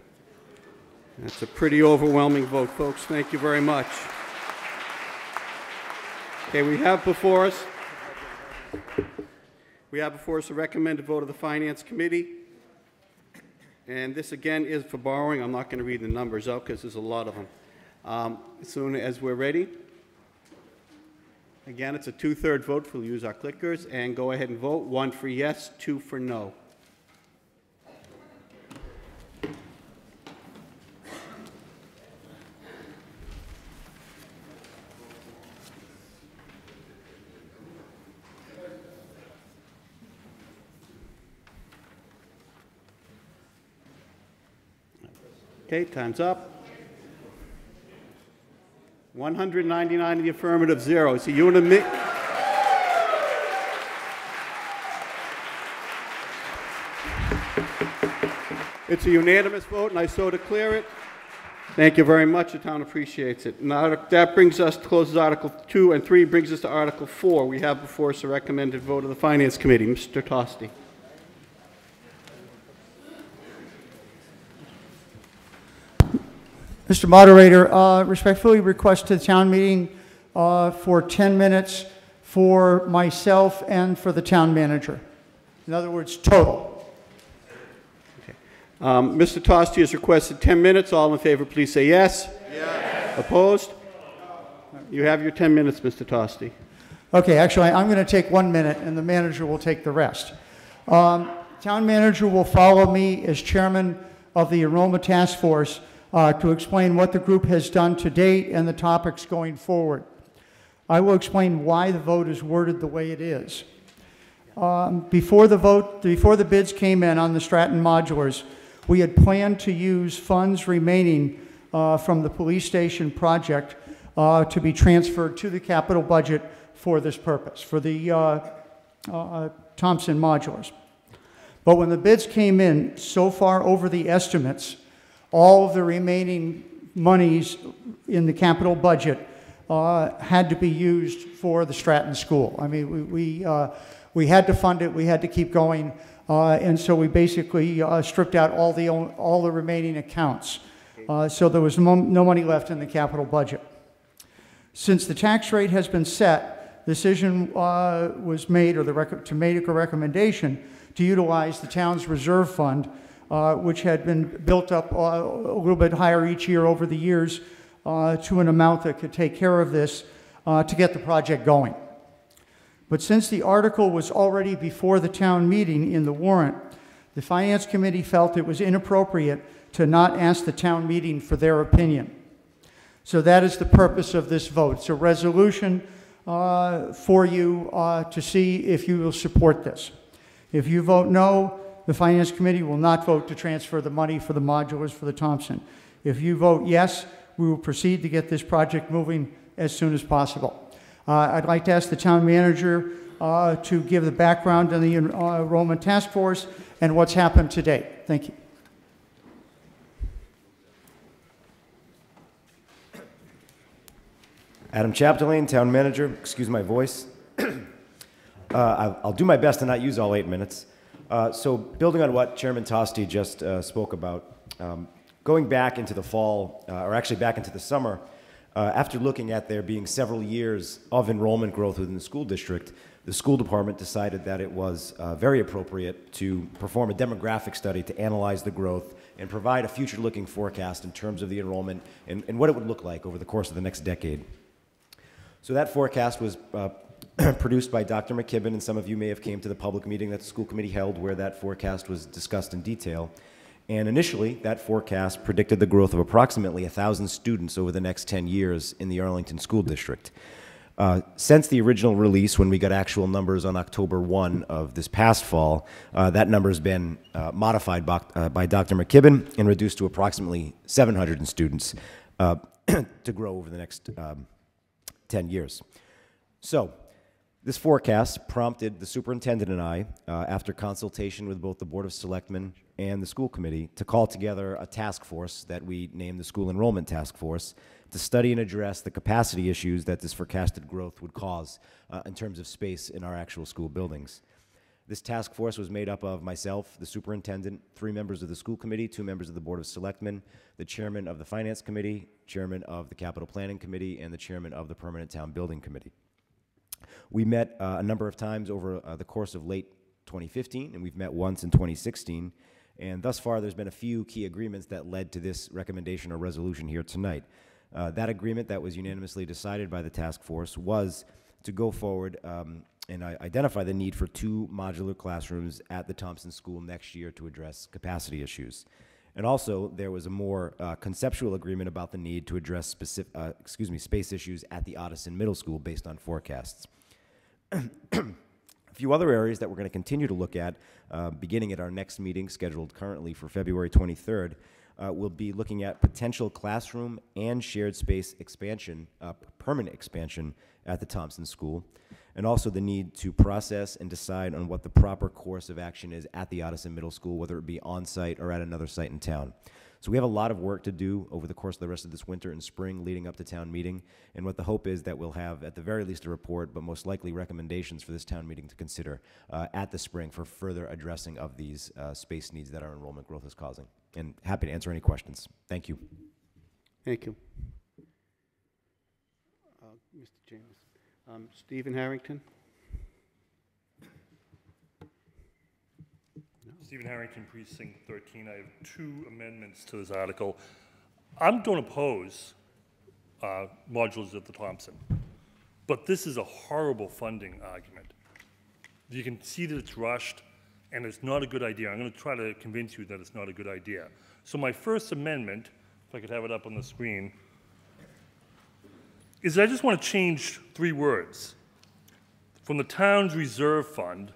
That's a pretty overwhelming vote, folks. Thank you very much. Okay, we have before us, we have before us a recommended vote of the Finance Committee. And this again is for borrowing. I'm not going to read the numbers out because there's a lot of them. Um, as soon as we're ready, again, it's a two-third vote. We'll use our clickers and go ahead and vote. One for yes, two for no. Okay, time's up. 199 in the affirmative, zero. So It's a unanimous. It's a unanimous vote, and I so declare it. Thank you very much. The town appreciates it. That brings us, to closes Article 2, and 3 brings us to Article 4. We have before us a recommended vote of the Finance Committee. Mr. Tosti. Mr. Moderator, uh, respectfully request to the town meeting uh, for 10 minutes for myself and for the town manager. In other words, total. Um, Mr. Tosti has requested 10 minutes. All in favor, please say yes. Yes. Opposed? You have your 10 minutes, Mr. Tosti. Okay, actually, I'm going to take one minute, and the manager will take the rest. Um, Town manager will follow me as chairman of the enrollment task force uh, to explain what the group has done to date and the topics going forward. I will explain why the vote is worded the way it is. Um, Before the vote, before the bids came in on the Stratton modulars, we had planned to use funds remaining uh, from the police station project uh, to be transferred to the capital budget for this purpose, for the uh, uh, Thompson modulars. But when the bids came in so far over the estimates, all of the remaining monies in the capital budget uh, had to be used for the Stratton School. I mean, we, we, uh, we had to fund it, we had to keep going, uh, and so we basically uh, stripped out all the, all the remaining accounts. Uh, so there was no, no money left in the capital budget. Since the tax rate has been set, decision uh, was made, or the to make a recommendation to utilize the town's reserve fund, uh, which had been built up uh, a little bit higher each year over the years uh, to an amount that could take care of this to get the project going. But since the article was already before the town meeting in the warrant, the Finance Committee felt it was inappropriate to not ask the town meeting for their opinion. So that is the purpose of this vote. It's a resolution uh, for you uh, to see if you will support this. If you vote no, the Finance Committee will not vote to transfer the money for the modulars for the Thompson. If you vote yes, we will proceed to get this project moving as soon as possible. Uh, I'd like to ask the town manager uh, to give the background on the uh, enrollment task force and what's happened to date. Thank you. Adam Chapdelaine, Town Manager. Excuse my voice. uh, I'll, do my best to not use all eight minutes. Uh, so, building on what Chairman Tosti just uh, spoke about, um, going back into the fall, uh, or actually back into the summer, uh, after looking at there being several years of enrollment growth within the school district, the school department decided that it was uh, very appropriate to perform a demographic study to analyze the growth and provide a future looking forecast in terms of the enrollment and, and what it would look like over the course of the next decade. So that forecast was produced by Dr. McKibben, and some of you may have came to the public meeting that the school committee held where that forecast was discussed in detail. And initially, that forecast predicted the growth of approximately 1,000 students over the next 10 years in the Arlington School District. Uh, since the original release, when we got actual numbers on October 1 of this past fall, uh, that number has been uh, modified by, uh, by, Dr. McKibben and reduced to approximately 700 students uh, to grow over the next um, 10 years. So, this forecast prompted the superintendent and I, uh, after consultation with both the Board of Selectmen and the school committee, to call together a task force that we named the School Enrollment Task Force to study and address the capacity issues that this forecasted growth would cause uh, in terms of space in our actual school buildings. This task force was made up of myself, the superintendent, three members of the school committee, two members of the Board of Selectmen, the chairman of the Finance Committee, chairman of the Capital Planning Committee, and the chairman of the Permanent Town Building Committee. We met uh, a number of times over uh, the course of late 2015, and we've met once in 2016. And thus far, there's been a few key agreements that led to this recommendation or resolution here tonight. Uh, that agreement that was unanimously decided by the task force was to go forward um, and identify the need for two modular classrooms at the Thompson School next year to address capacity issues. And also, there was a more uh, conceptual agreement about the need to address specific, uh, excuse me, space issues at the Ottoson Middle School based on forecasts. A few other areas that we're going to continue to look at, uh, beginning at our next meeting scheduled currently for February 23rd, uh, will be looking at potential classroom and shared space expansion, uh, permanent expansion at the Thompson School, and also the need to process and decide on what the proper course of action is at the Ottoson Middle School, whether it be on site or at another site in town. So we have a lot of work to do over the course of the rest of this winter and spring leading up to town meeting. And what the hope is that we'll have, at the very least, a report, but most likely recommendations for this town meeting to consider uh, at the spring for further addressing of these uh, space needs that our enrollment growth is causing. And happy to answer any questions. Thank you. Thank you. Uh, Mr. James. Um, Stephen Harrington? Stephen Harrington, Precinct 13. I have two amendments to this article. I'm don't oppose uh, modules at the Thompson, but this is a horrible funding argument. You can see that it's rushed, and it's not a good idea. I'm going to try to convince you that it's not a good idea. So my first amendment, if I could have it up on the screen, is that I just want to change three words. From the town's reserve fund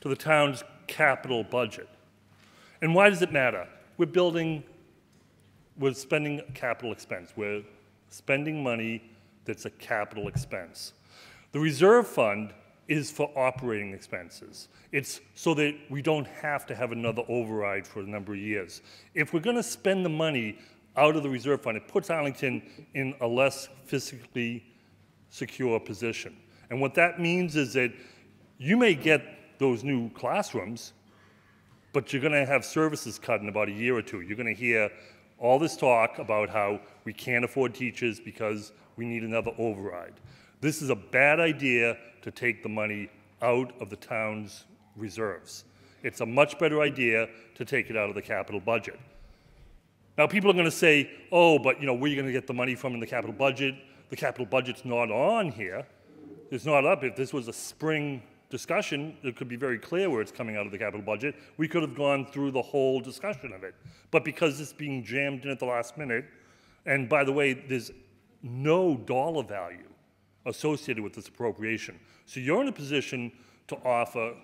to the town's capital budget. And why does it matter? We're building, we're spending capital expense. We're spending money that's a capital expense. The reserve fund is for operating expenses. It's so that we don't have to have another override for a number of years. If we're going to spend the money out of the reserve fund, it puts Arlington in a less fiscally secure position. And what that means is that you may get those new classrooms, but you're going to have services cut in about a year or two. You're going to hear all this talk about how we can't afford teachers because we need another override. This is a bad idea to take the money out of the town's reserves. It's a much better idea to take it out of the capital budget. Now, people are going to say, oh, but you know, where are you going to get the money from in the capital budget? The capital budget's not on here. It's not up. If this was a spring discussion, it could be very clear where it's coming out of the capital budget. We could have gone through the whole discussion of it. But because it's being jammed in at the last minute, and by the way, there's no dollar value associated with this appropriation. So you're in a position to offer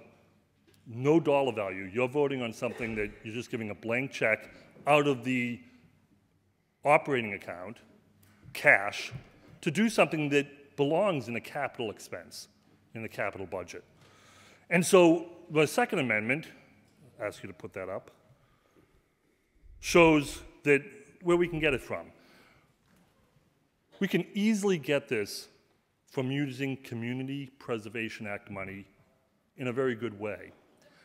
no dollar value. You're voting on something that you're just giving a blank check out of the operating account, cash, to do something that belongs in a capital expense, in the capital budget. And so the Second Amendment, I ask you to put that up, shows that where we can get it from. We can easily get this from using Community Preservation Act money in a very good way.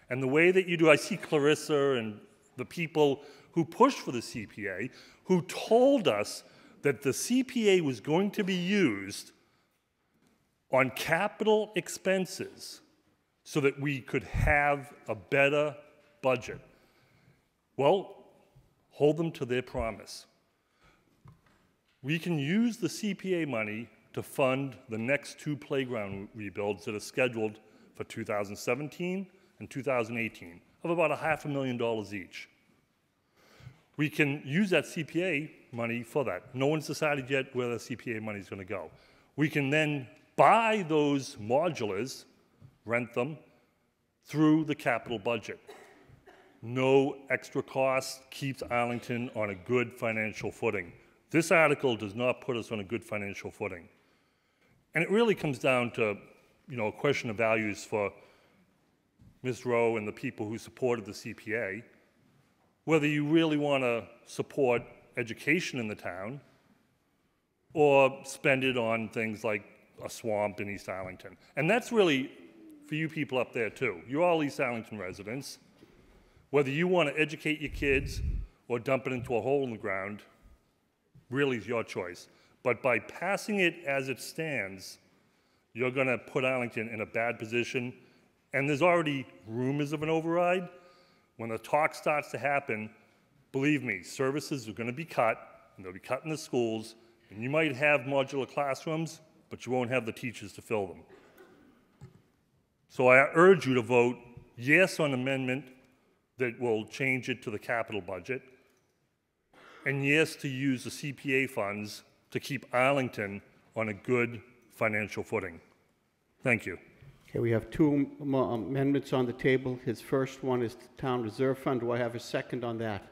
And the way that you do, I see Clarissa and the people who pushed for the CPA, who told us that the CPA was going to be used on capital expenses so that we could have a better budget. Well, hold them to their promise. We can use the CPA money to fund the next two playground rebuilds that are scheduled for 2017 and 2018 of about a half a million dollars each. We can use that CPA money for that. No one's decided yet where the CPA money is going to go. We can then buy those modulars rent them through the capital budget. No extra cost keeps Arlington on a good financial footing. This article does not put us on a good financial footing. And it really comes down to, you know, a question of values for Ms. Rowe and the people who supported the CPA, whether you really want to support education in the town or spend it on things like a swamp in East Arlington. And that's really for you people up there too. You're all East Arlington residents. Whether you want to educate your kids or dump it into a hole in the ground, really is your choice. But by passing it as it stands, you're going to put Arlington in a bad position. And there's already rumors of an override. When the talk starts to happen, believe me, services are going to be cut, and they'll be cut in the schools, and you might have modular classrooms, but you won't have the teachers to fill them. So I urge you to vote yes on amendment that will change it to the capital budget, and yes to use the CPA funds to keep Arlington on a good financial footing. Thank you. Okay, we have two am- amendments on the table. His first one is the Town Reserve Fund. Do I have a second on that?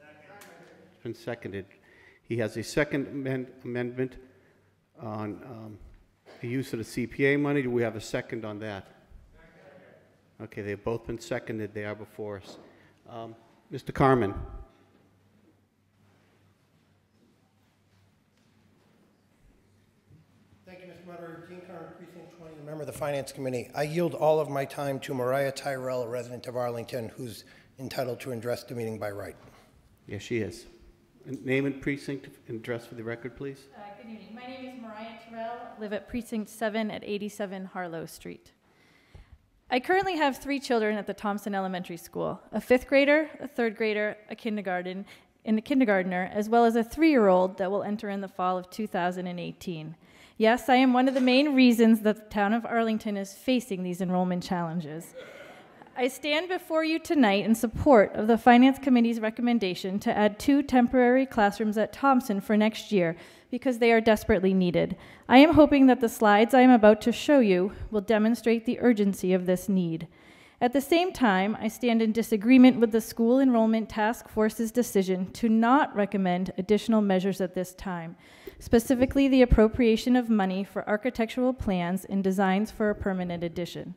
It's been seconded. He has a second amend- amendment on um, the use of the CPA money. Do we have a second on that? Okay, they've both been seconded. They are before us. Um, Mr. Carman? Thank you, Mr. Moderator. Dean Carman, Precinct 20, member of the Finance Committee. I yield all of my time to Mariah Tyrell, a resident of Arlington, who's entitled to address the meeting by right. Yes, she is. Name and precinct and address for the record, please. Uh, Good evening. My name is Mariah Terrell. Live at Precinct 7 at 87 Harlow Street. I currently have three children at the Thompson Elementary School, a fifth grader, a third grader, a kindergarten, and a kindergartner, as well as a three-year-old that will enter in the fall of 2018. Yes, I am one of the main reasons that the town of Arlington is facing these enrollment challenges. I stand before you tonight in support of the Finance Committee's recommendation to add two temporary classrooms at Thompson for next year because they are desperately needed. I am hoping that the slides I am about to show you will demonstrate the urgency of this need. At the same time, I stand in disagreement with the School Enrollment Task Force's decision to not recommend additional measures at this time, specifically the appropriation of money for architectural plans and designs for a permanent addition.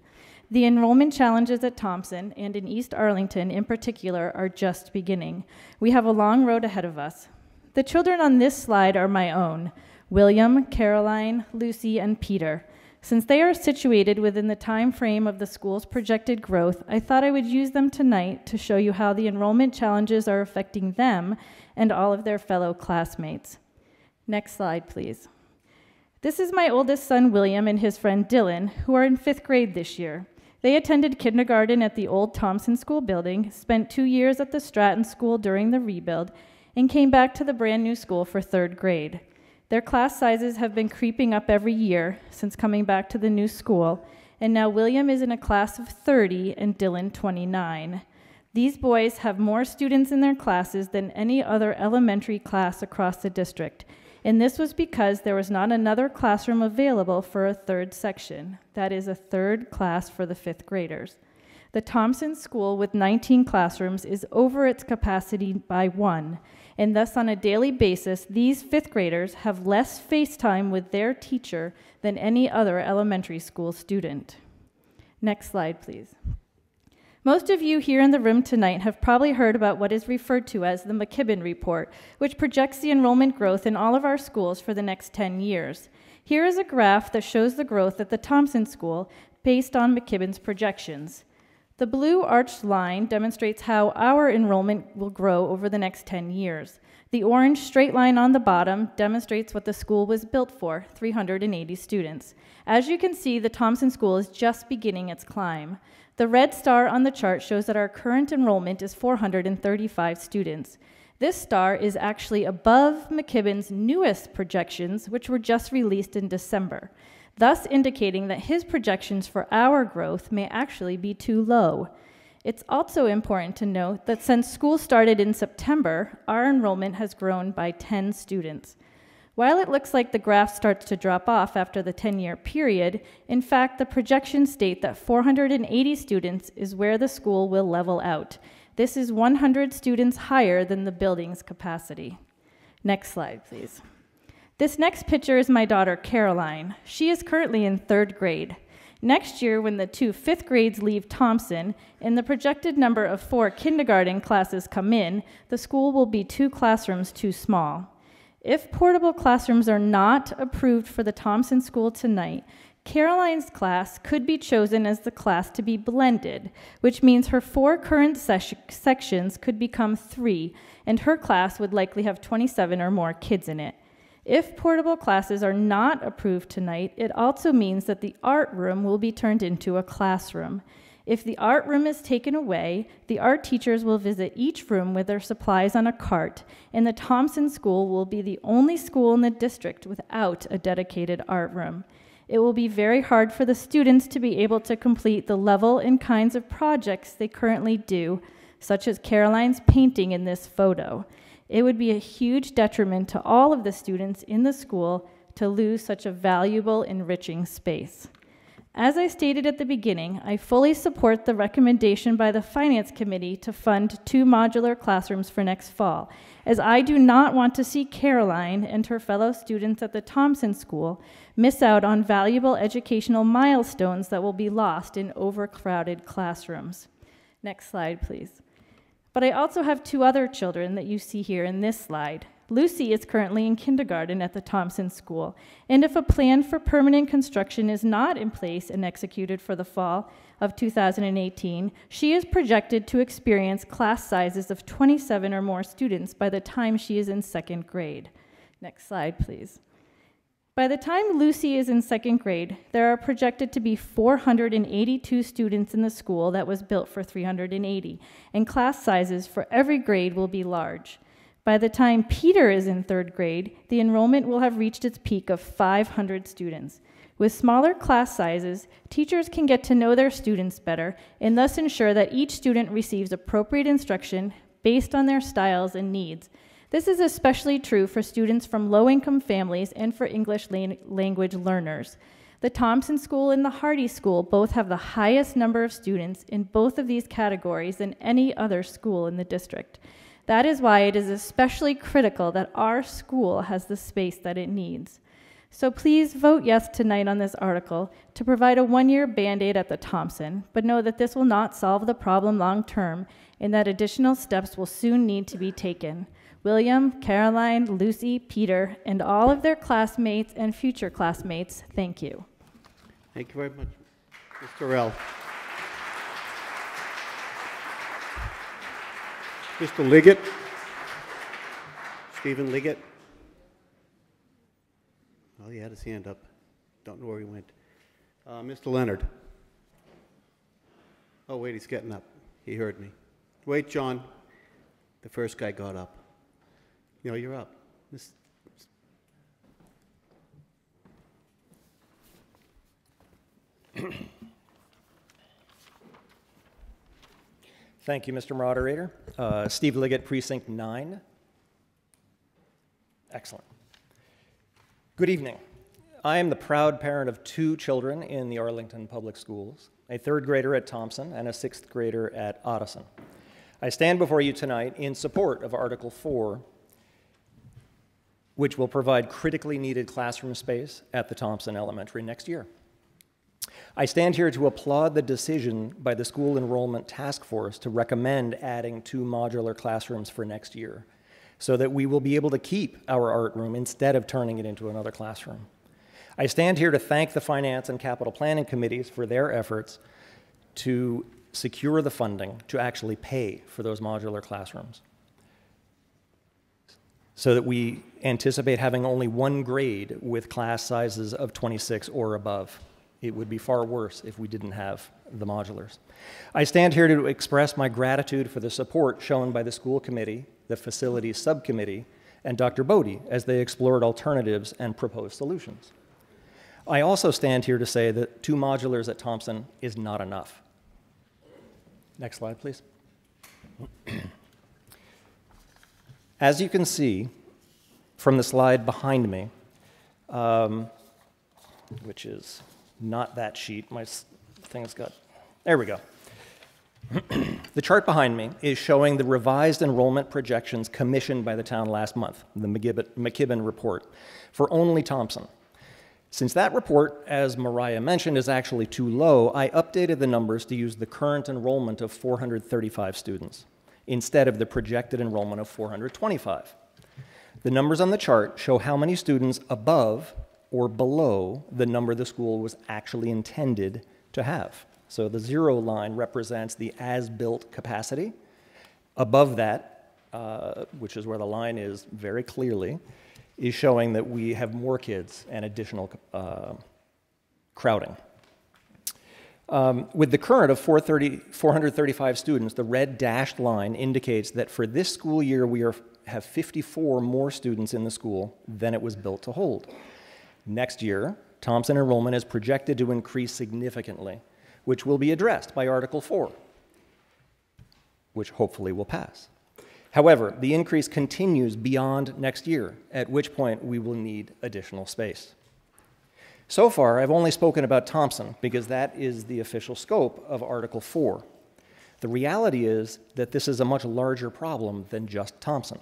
The enrollment challenges at Thompson and in East Arlington in particular are just beginning. We have a long road ahead of us. The children on this slide are my own William, Caroline, Lucy, and Peter. Since they are situated within the time frame of the school's projected growth, I thought I would use them tonight to show you how the enrollment challenges are affecting them and all of their fellow classmates. Next slide, please. This is my oldest son, William, and his friend Dylan, who are in fifth grade this year. They attended kindergarten at the old Thompson School building, spent two years at the Stratton School during the rebuild, and came back to the brand new school for third grade. Their class sizes have been creeping up every year since coming back to the new school, and now William is in a class of 30 and Dylan 29. These boys have more students in their classes than any other elementary class across the district, and this was because there was not another classroom available for a third section, that is, a third class for the fifth graders. The Thompson School, with 19 classrooms, is over its capacity by one, and thus, on a daily basis, these fifth graders have less face time with their teacher than any other elementary school student. Next slide, please. Most of you here in the room tonight have probably heard about what is referred to as the McKibben Report, which projects the enrollment growth in all of our schools for the next 10 years. Here is a graph that shows the growth at the Thompson School based on McKibben's projections. The blue arched line demonstrates how our enrollment will grow over the next 10 years. The orange straight line on the bottom demonstrates what the school was built for 380 students. As you can see, the Thompson School is just beginning its climb. The red star on the chart shows that our current enrollment is 435 students. This star is actually above McKibben's newest projections, which were just released in December, thus indicating that his projections for our growth may actually be too low. It's also important to note that since school started in September, our enrollment has grown by 10 students. While it looks like the graph starts to drop off after the 10 year period, in fact, the projections state that 480 students is where the school will level out. This is 100 students higher than the building's capacity. Next slide, please. This next picture is my daughter, Caroline. She is currently in third grade. Next year, when the two fifth grades leave Thompson and the projected number of four kindergarten classes come in, the school will be two classrooms too small. If portable classrooms are not approved for the Thompson School tonight, Caroline's class could be chosen as the class to be blended, which means her four current ses- sections could become three, and her class would likely have 27 or more kids in it. If portable classes are not approved tonight, it also means that the art room will be turned into a classroom. If the art room is taken away, the art teachers will visit each room with their supplies on a cart, and the Thompson School will be the only school in the district without a dedicated art room. It will be very hard for the students to be able to complete the level and kinds of projects they currently do, such as Caroline's painting in this photo. It would be a huge detriment to all of the students in the school to lose such a valuable, enriching space. As I stated at the beginning, I fully support the recommendation by the Finance Committee to fund two modular classrooms for next fall, as I do not want to see Caroline and her fellow students at the Thompson School miss out on valuable educational milestones that will be lost in overcrowded classrooms. Next slide, please. But I also have two other children that you see here in this slide. Lucy is currently in kindergarten at the Thompson School, and if a plan for permanent construction is not in place and executed for the fall of 2018, she is projected to experience class sizes of 27 or more students by the time she is in second grade. Next slide, please. By the time Lucy is in second grade, there are projected to be 482 students in the school that was built for 380, and class sizes for every grade will be large. By the time Peter is in third grade, the enrollment will have reached its peak of 500 students. With smaller class sizes, teachers can get to know their students better and thus ensure that each student receives appropriate instruction based on their styles and needs. This is especially true for students from low income families and for English language learners. The Thompson School and the Hardy School both have the highest number of students in both of these categories than any other school in the district. That is why it is especially critical that our school has the space that it needs. So please vote yes tonight on this article to provide a one year band aid at the Thompson, but know that this will not solve the problem long term and that additional steps will soon need to be taken. William, Caroline, Lucy, Peter, and all of their classmates and future classmates, thank you. Thank you very much. Mr. Rell. Mr. Liggett? Stephen Liggett? Well, he had his hand up. Don't know where he went. Uh, Mr. Leonard? Oh, wait, he's getting up. He heard me. Wait, John. The first guy got up. You know, you're up. Miss- Thank you, Mr. Moderator. Uh, Steve Liggett, Precinct 9. Excellent. Good evening. I am the proud parent of two children in the Arlington Public Schools, a third grader at Thompson and a sixth grader at Ottoson. I stand before you tonight in support of Article 4, which will provide critically needed classroom space at the Thompson Elementary next year. I stand here to applaud the decision by the School Enrollment Task Force to recommend adding two modular classrooms for next year so that we will be able to keep our art room instead of turning it into another classroom. I stand here to thank the Finance and Capital Planning Committees for their efforts to secure the funding to actually pay for those modular classrooms so that we anticipate having only one grade with class sizes of 26 or above. It would be far worse if we didn't have the modulars. I stand here to express my gratitude for the support shown by the school committee, the facilities subcommittee, and Dr. Bodie as they explored alternatives and proposed solutions. I also stand here to say that two modulars at Thompson is not enough. Next slide, please. As you can see from the slide behind me, um, which is not that sheet. My thing's got, there we go. the chart behind me is showing the revised enrollment projections commissioned by the town last month, the McKibben report, for only Thompson. Since that report, as Mariah mentioned, is actually too low, I updated the numbers to use the current enrollment of 435 students instead of the projected enrollment of 425. The numbers on the chart show how many students above or below the number the school was actually intended to have. So the zero line represents the as-built capacity. Above that, uh, which is where the line is very clearly, is showing that we have more kids and additional uh, crowding. Um, with the current of 435 students, the red dashed line indicates that for this school year we are, have 54 more students in the school than it was built to hold. Next year, Thompson enrollment is projected to increase significantly, which will be addressed by Article 4, which hopefully will pass. However, the increase continues beyond next year, at which point we will need additional space. So far, I've only spoken about Thompson because that is the official scope of Article 4. The reality is that this is a much larger problem than just Thompson.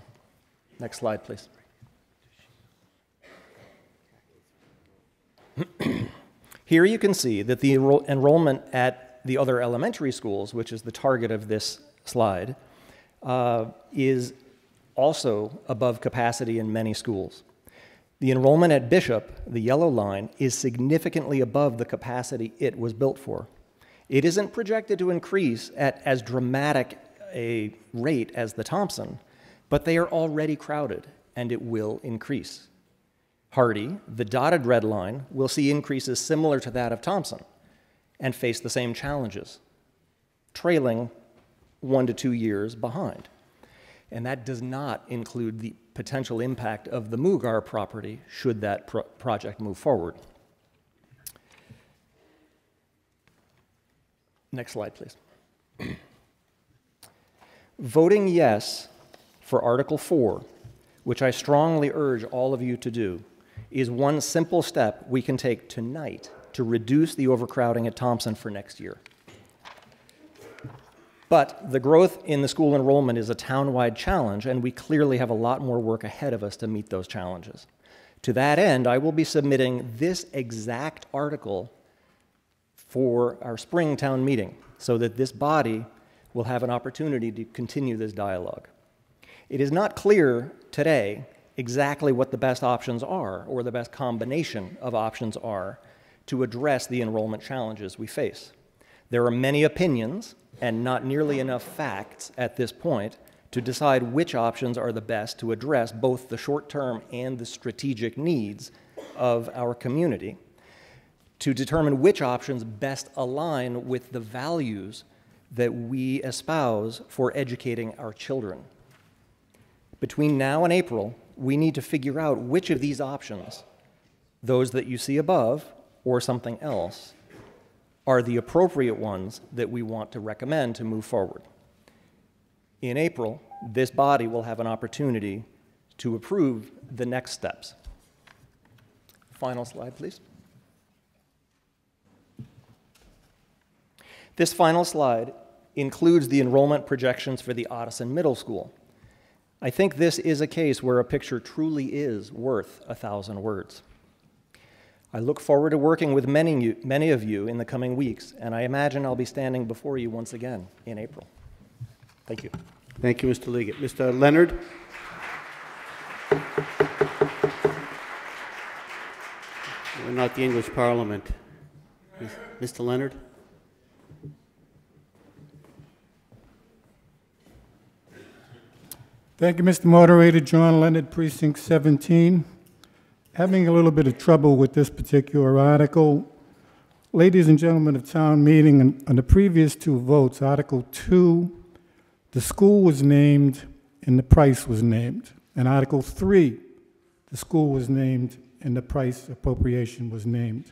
Next slide, please. Here you can see that the enroll- enrollment at the other elementary schools, which is the target of this slide, uh, is also above capacity in many schools. The enrollment at Bishop, the yellow line, is significantly above the capacity it was built for. It isn't projected to increase at as dramatic a rate as the Thompson, but they are already crowded and it will increase. Hardy, the dotted red line, will see increases similar to that of Thompson and face the same challenges, trailing one to two years behind. And that does not include the potential impact of the Mugar property should that pro- project move forward. Next slide, please. Voting yes for Article 4, which I strongly urge all of you to do, is one simple step we can take tonight to reduce the overcrowding at Thompson for next year. But the growth in the school enrollment is a town-wide challenge, and we clearly have a lot more work ahead of us to meet those challenges. To that end, I will be submitting this exact article for our spring town meeting so that this body will have an opportunity to continue this dialogue. It is not clear today exactly what the best options are or the best combination of options are to address the enrollment challenges we face. There are many opinions and not nearly enough facts at this point to decide which options are the best to address both the short term and the strategic needs of our community, to determine which options best align with the values that we espouse for educating our children. Between now and April, we need to figure out which of these options, those that you see above or something else, are the appropriate ones that we want to recommend to move forward. In April, this body will have an opportunity to approve the next steps. Final slide, please. This final slide includes the enrollment projections for the Ottoson Middle School. I think this is a case where a picture truly is worth a thousand words. I look forward to working with many, many of you in the coming weeks, and I imagine I'll be standing before you once again in April. Thank you. Thank you, Mr. Liggett. Mr. Leonard? We're not the English Parliament. Mr. Leonard? Thank you, Mr. Moderator. John Leonard, Precinct 17. Having a little bit of trouble with this particular article. Ladies and gentlemen of town meeting, on- the previous two votes, Article 2, the school was named and the price was named. And Article 3, the school was named and the price appropriation was named.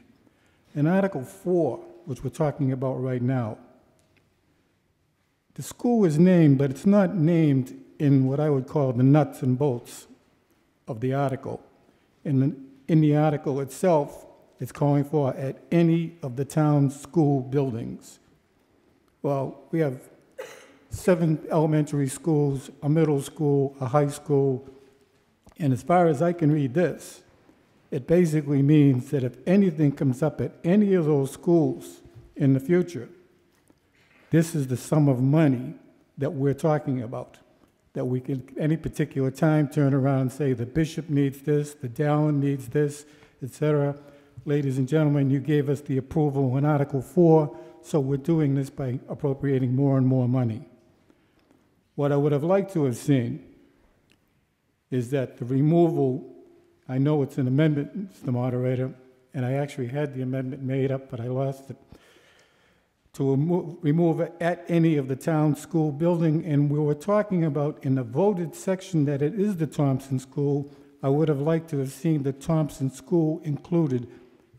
In Article 4, which we're talking about right now, the school is named, but it's not named in what I would call the nuts and bolts of the article. In the, in the article itself, it's calling for at any of the town's school buildings. Well, we have seven elementary schools, a middle school, a high school, and as far as I can read this, it basically means that if anything comes up at any of those schools in the future, this is the sum of money that we're talking about. That we can, any particular time, turn around and say the bishop needs this, the Dallin needs this, etc. Ladies and gentlemen, you gave us the approval in Article 4, so we're doing this by appropriating more and more money. What I would have liked to have seen is that the removal, I know it's an amendment, Mr. Moderator, and I actually had the amendment made up, but I lost it, to remo- remove at any of the town school building, and we were talking about in the voted section that it is the Thompson School, I would have liked to have seen the Thompson School included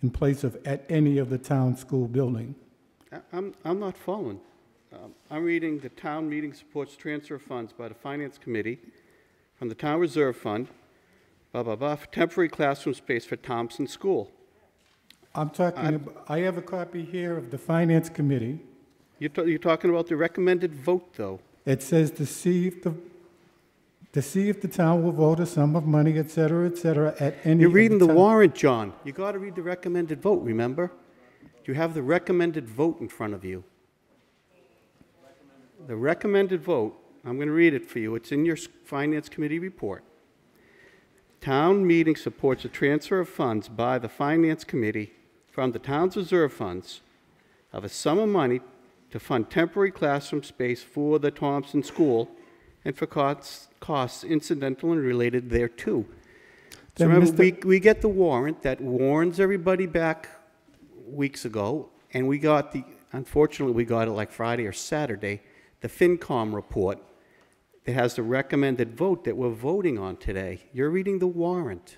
in place of at any of the town school building. I'm, I'm not following. Um, I'm reading the town meeting supports transfer funds by the Finance Committee from the Town Reserve Fund, blah, blah, blah, for temporary classroom space for Thompson School. I'm talking, ab- I have a copy here of the Finance Committee. You're, ta- you're talking about the recommended vote, though. It says to see if the, to see if the town will vote a sum of money, et cetera, et cetera, at any. You're of reading the town- warrant, John. You got to read the recommended vote, remember? You have the recommended vote in front of you. The recommended vote, I'm going to read it for you. It's in your s- Finance Committee report. Town meeting supports a transfer of funds by the Finance Committee from the town's reserve funds of a sum of money to fund temporary classroom space for the Thompson School and for costs, costs incidental and related thereto. So remember, Mr. we, we get the warrant that warns everybody back weeks ago, and we got the, unfortunately, we got it like Friday or Saturday, the FinCom report that has the recommended vote that we're voting on today. You're reading the warrant.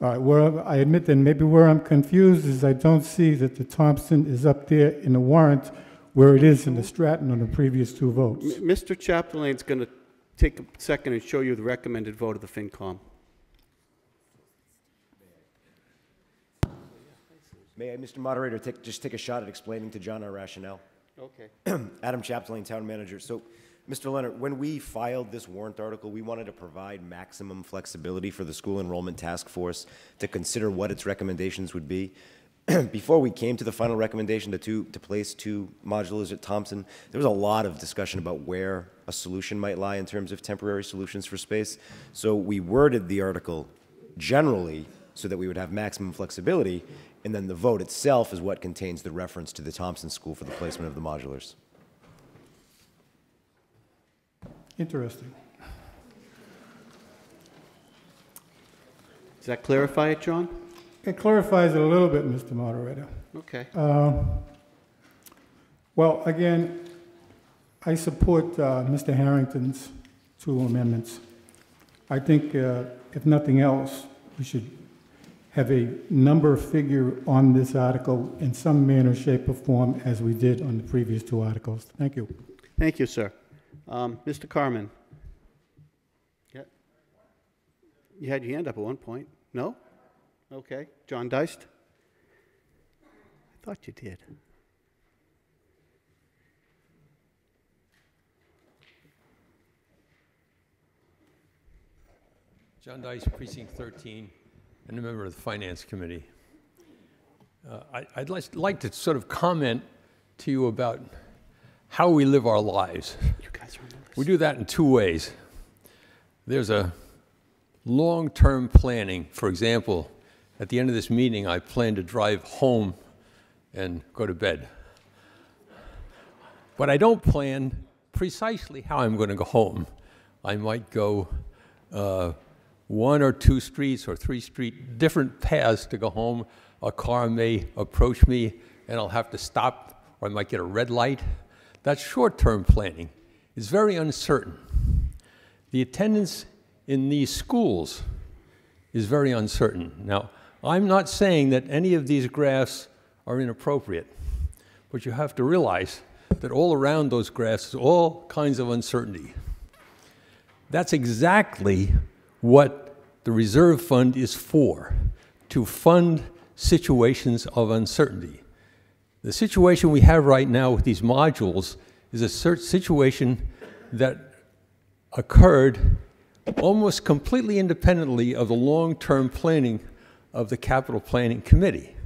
All right, where, I admit that maybe where I'm confused is I don't see that the Thompson is up there in the warrant where it is in the Stratton on the previous two votes. M- Mr. Chapdelaine's going to take a second and show you the recommended vote of the FinCom. May I, Mr. Moderator, take, just take a shot at explaining to John our rationale? Okay. Adam Chapdelaine, Town Manager. So, Mr. Leonard, when we filed this warrant article, we wanted to provide maximum flexibility for the School Enrollment Task Force to consider what its recommendations would be. Before we came to the final recommendation to, two, to place two modulars at Thompson, there was a lot of discussion about where a solution might lie in terms of temporary solutions for space. So we worded the article generally so that we would have maximum flexibility, and then the vote itself is what contains the reference to the Thompson School for the placement of the modulars. Interesting. Does that clarify it, John? It clarifies it a little bit, Mr. Moderator. Okay. Uh, Well, again, I support uh, Mr. Harrington's two amendments. I think, uh, if nothing else, we should have a number figure on this article in some manner, shape, or form, as we did on the previous two articles. Thank you. Thank you, sir. Um, Mr. Carman? Yeah. You had your hand up at one point. No? Okay. John Deyst? I thought you did. John Deyst, Precinct 13, and a member of the Finance Committee. Uh, I- I'd lis- like to sort of comment to you about how we live our lives. We do that in two ways. There's a long-term planning. For example, at the end of this meeting, I plan to drive home and go to bed. But I don't plan precisely how I'm going to go home. I might go uh, one or two streets or three street different paths to go home. A car may approach me and I'll have to stop, or I might get a red light. That's short term planning. is very uncertain. The attendance in these schools is very uncertain. Now, I'm not saying that any of these graphs are inappropriate, but you have to realize that all around those graphs is all kinds of uncertainty. That's exactly what the reserve fund is for to fund situations of uncertainty. The situation we have right now with these modules is a situation that occurred almost completely independently of the long term planning of the Capital Planning Committee.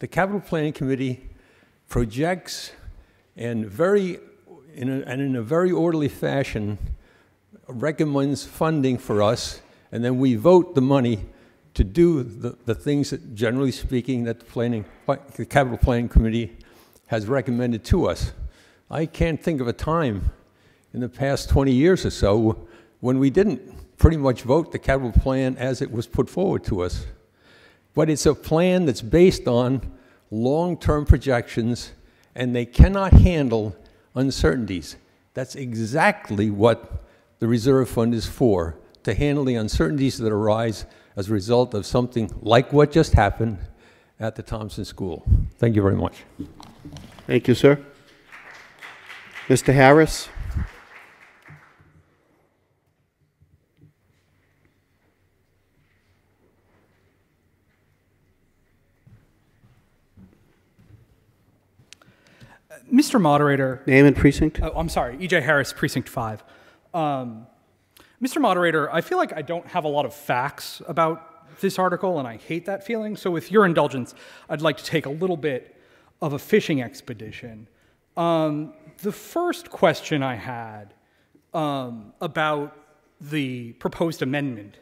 The Capital Planning Committee projects and very in a, and in a very orderly fashion recommends funding for us, and then we vote the money to do the, the things that, generally speaking, that the planning, the capital planning committee has recommended to us. I can't think of a time in the past 20 years or so when we didn't pretty much vote the capital plan as it was put forward to us. But it's a plan that's based on long-term projections, and they cannot handle uncertainties. That's exactly what the reserve fund is for, to handle the uncertainties that arise as a result of something like what just happened at the Thompson School. Thank you very much. Thank you, sir. Mr. Harris? Mr. Moderator. Name and precinct? Oh, I'm sorry, EJ Harris, Precinct 5. Um, Mr. Moderator, I feel like I don't have a lot of facts about this article, and I hate that feeling. So, with your indulgence, I'd like to take a little bit of a fishing expedition. Um, the first question I had um, about the proposed amendment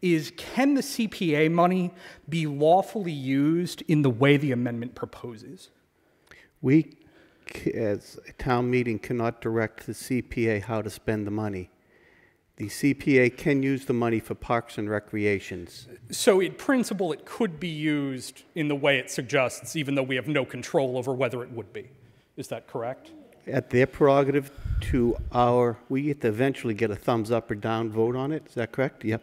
is can the CPA money be lawfully used in the way the amendment proposes? We, as a town meeting, cannot direct the CPA how to spend the money. The CPA can use the money for parks and recreations. So, in principle, it could be used in the way it suggests, even though we have no control over whether it would be. Is that correct? At their prerogative to our, we get to eventually get a thumbs up or down vote on it, is that correct? Yep.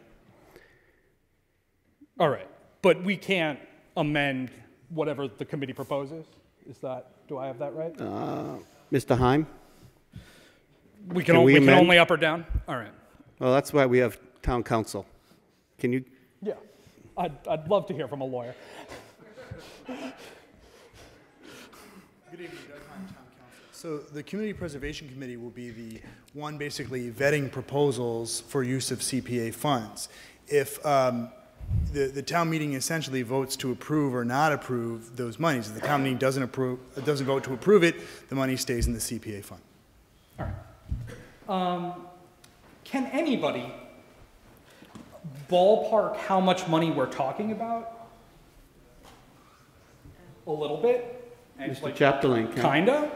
All right. But we can't amend whatever the committee proposes? Is that, do I have that right? Uh, Mr. Heim? we can, o- we can only up or down? All right. Well, that's why we have town counsel. Can you, Yeah. I'd, I'd love to hear from a lawyer. Good evening, Doug Heim, Town Counsel. So the Community Preservation Committee will be the one basically vetting proposals for use of CPA funds. If um, the, the town meeting essentially votes to approve or not approve those monies, if the town meeting doesn't approve, doesn't vote to approve it, the money stays in the CPA fund. Um, can anybody ballpark how much money we're talking about? A little bit? And Mr. Chapdelaine, can- Kinda?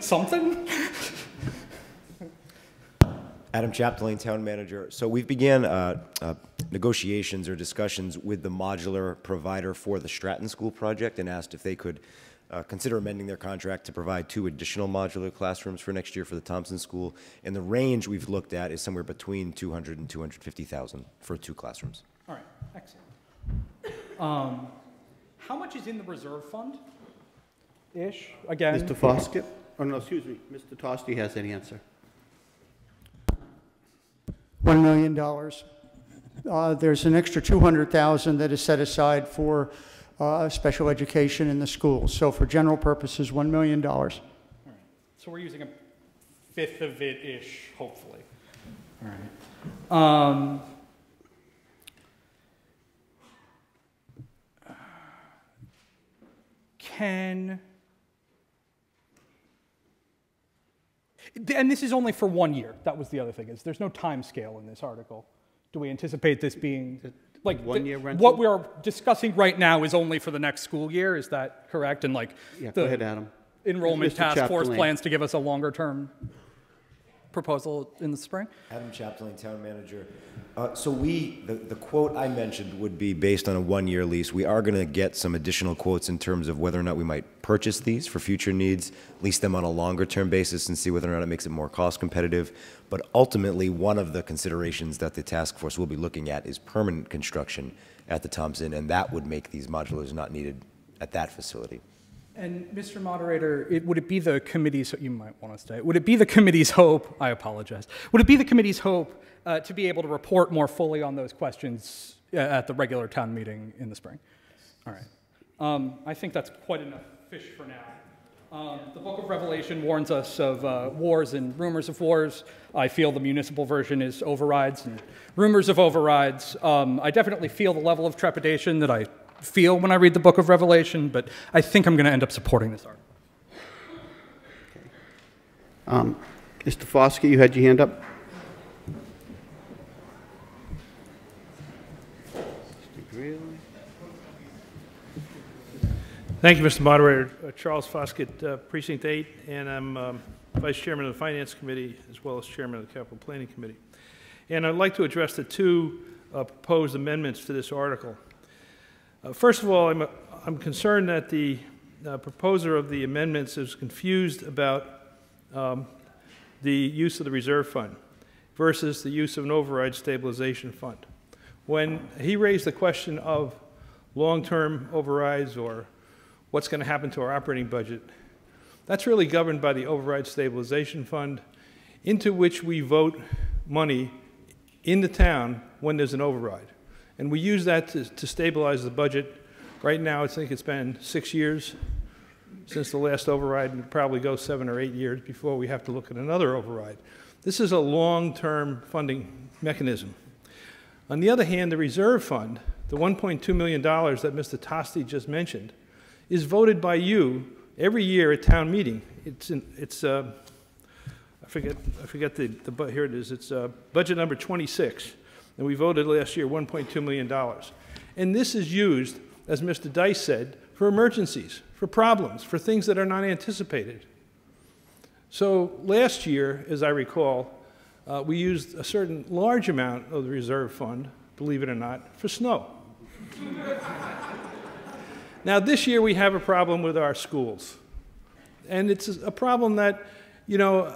Something? Adam Chapdelaine, Town Manager. So we've began uh, uh, negotiations or discussions with the modular provider for the Stratton School project and asked if they could uh, consider amending their contract to provide two additional modular classrooms for next year for the Thompson School. And the range we've looked at is somewhere between 200 and 250,000 for two classrooms. All right, excellent. Um, how much is in the reserve fund? Ish, again? Mr. Foskett? Oh, no, excuse me, Mr. Tosti has an answer. $1 million. Uh, There's an extra 200,000 that is set aside for uh, special education in the schools. So for general purposes, $1 million. So we're using a fifth of it-ish, hopefully. All right. Um, can and this is only for one year. That was the other thing is there's no time scale in this article. Do we anticipate this being like one the- year rental? What we are discussing right now is only for the next school year. Is that correct? And like Yeah, the go ahead, Adam. enrollment Mr. task force plans to give us a longer term proposal in the spring. Adam Chapdelaine, Town Manager. Uh, So we, the, the quote I mentioned would be based on a one-year lease. We are going to get some additional quotes in terms of whether or not we might purchase these for future needs, lease them on a longer-term basis and see whether or not it makes it more cost competitive. But ultimately, one of the considerations that the task force will be looking at is permanent construction at the Thompson, and that would make these modulars not needed at that facility. And Mr. Moderator, it, would it be the committee's, you might want to stay, would it be the committee's hope, I apologize, would it be the committee's hope uh, to be able to report more fully on those questions uh, at the regular town meeting in the spring? All right. Um, I think that's quite enough fish for now. Um, the book of Revelation warns us of uh, wars and rumors of wars. I feel the municipal version is overrides and rumors of overrides. Um, I definitely feel the level of trepidation that I feel when I read the book of Revelation, but I think I'm going to end up supporting this article. Um, Mr. Foskett, you had your hand up? Thank you, Mr. Moderator. Uh, Charles Foskett, uh, Precinct 8, and I'm um, Vice Chairman of the Finance Committee as well as Chairman of the Capital Planning Committee. And I'd like to address the two uh, proposed amendments to this article. Uh, First of all, I'm, I'm concerned that the uh, proposer of the amendments is confused about um, the use of the reserve fund versus the use of an override stabilization fund. When he raised the question of long-term overrides or what's going to happen to our operating budget, that's really governed by the override stabilization fund into which we vote money in the town when there's an override. And we use that to, to stabilize the budget. Right now, I think it's been six years since the last override, and probably go seven or eight years before we have to look at another override. This is a long-term funding mechanism. On the other hand, the reserve fund, the $1.2 million that Mr. Tosti just mentioned, is voted by you every year at town meeting. It's, in, it's uh, I forget, I forget the, the, here it is, it's uh, budget number 26, and we voted last year $1.2 million. And this is used, as Mr. Deyst said, for emergencies, for problems, for things that are not anticipated. So last year, as I recall, uh, we used a certain large amount of the reserve fund, believe it or not, for snow. now, this year we have a problem with our schools. And it's a problem that, you know,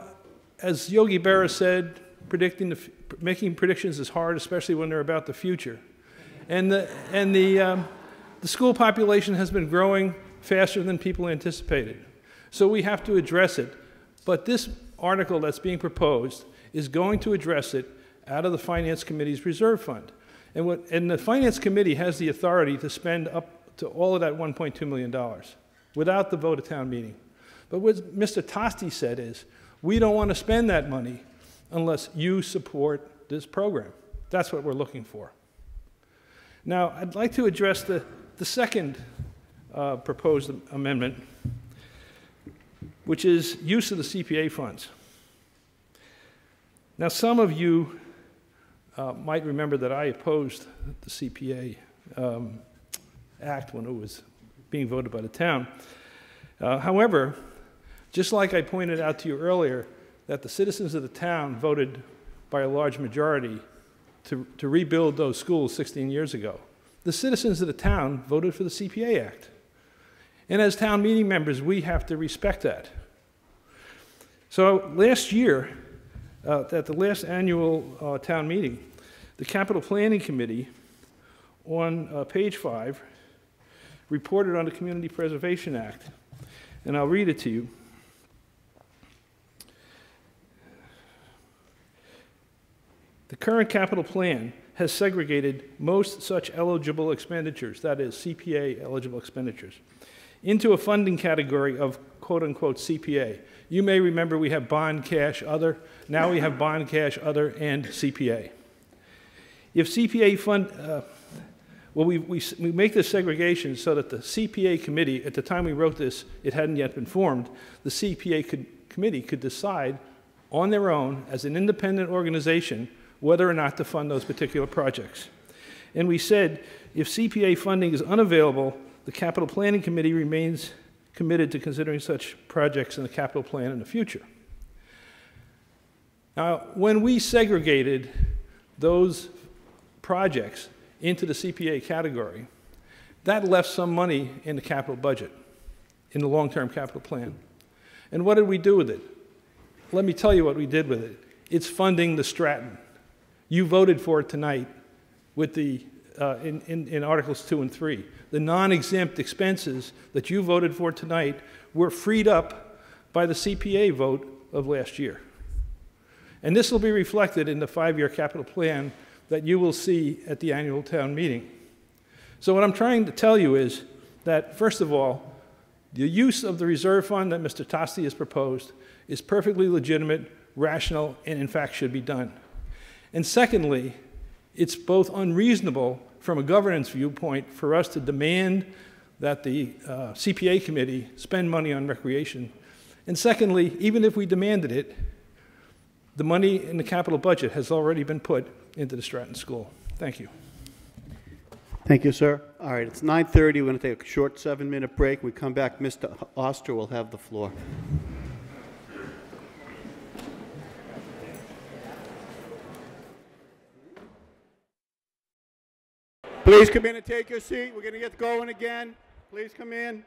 as Yogi Berra said, predicting the, making predictions is hard, especially when they're about the future. And the, and the, um, the school population has been growing faster than people anticipated. So we have to address it. But this article that's being proposed is going to address it out of the Finance Committee's reserve fund. And, what, and the Finance Committee has the authority to spend up to all of that $1.2 million without the vote of town meeting. But what Mr. Tosti said is, we don't want to spend that money unless you support this program. That's what we're looking for. Now, I'd like to address the, the second uh, proposed amendment, which is use of the CPA funds. Now, some of you uh, might remember that I opposed the CPA um, Act when it was being voted by the town. Uh, however, just like I pointed out to you earlier, that the citizens of the town voted by a large majority to, to rebuild those schools 16 years ago. The citizens of the town voted for the CPA Act. And as town meeting members, we have to respect that. So last year, uh, at the last annual uh, town meeting, the Capital Planning Committee, on uh, page five, reported on the Community Preservation Act. And I'll read it to you. The current capital plan has segregated most such eligible expenditures, that is, CPA eligible expenditures, into a funding category of quote unquote CPA. You may remember we have bond, cash, other. Now we have bond, cash, other, and CPA. If CPA fund, uh, well, we, we, we make this segregation so that the CPA committee, at the time we wrote this, it hadn't yet been formed, the CPA could, committee could decide on their own as an independent organization whether or not to fund those particular projects. And we said if CPA funding is unavailable, the Capital Planning Committee remains committed to considering such projects in the capital plan in the future. Now, when we segregated those projects into the CPA category, that left some money in the capital budget, in the long term capital plan. And what did we do with it? Let me tell you what we did with it. It's funding the Stratton. You voted for it tonight with the, uh, in, in, in Articles 2 and 3. The non exempt expenses that you voted for tonight were freed up by the CPA vote of last year. And this will be reflected in the five year capital plan that you will see at the annual town meeting. So, what I'm trying to tell you is that, first of all, the use of the reserve fund that Mr. Tosti has proposed is perfectly legitimate, rational, and in fact should be done. And secondly, it's both unreasonable from a governance viewpoint for us to demand that the uh, CPA committee spend money on recreation. And secondly, even if we demanded it, the money in the capital budget has already been put into the Stratton School. Thank you. Thank you, sir. All right, it's 9:30. We're going to take a short seven-minute break. We come back, Mr. Auster will have the floor. Please come in and take your seat. We're going to get going again. Please come in.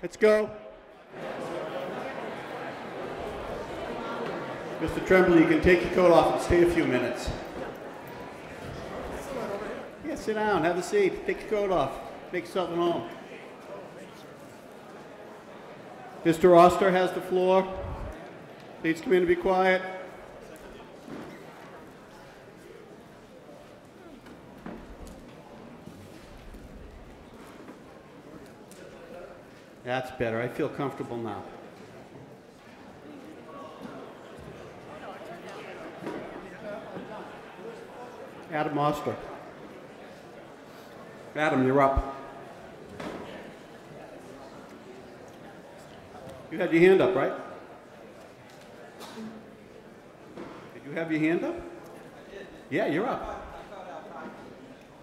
Let's go. Mr. Tremblay, you can take your coat off and stay a few minutes. Yeah, sit down, have a seat, take your coat off, make yourself at home. Mr. Auster has the floor. Please come in and be quiet. That's better. I feel comfortable now. Adam Auster. Adam, you're up. You had your hand up, right? Did you have your hand up? Yeah, you're up.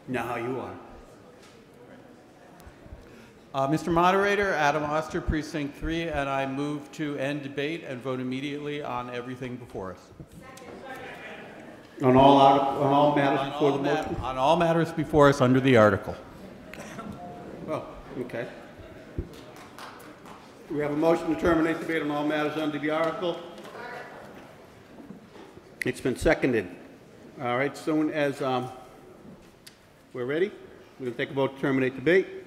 No, you are. Uh, Mr. Moderator, Adam Auster, Precinct 3, and I move to end debate and vote immediately on everything before us. On all, on all matters On before all the motion? On all matters before us under the article. Oh, okay. We have a motion to terminate debate on all matters under the article. It's been seconded. All right, soon as um, we're ready, we're going to take a vote to terminate debate.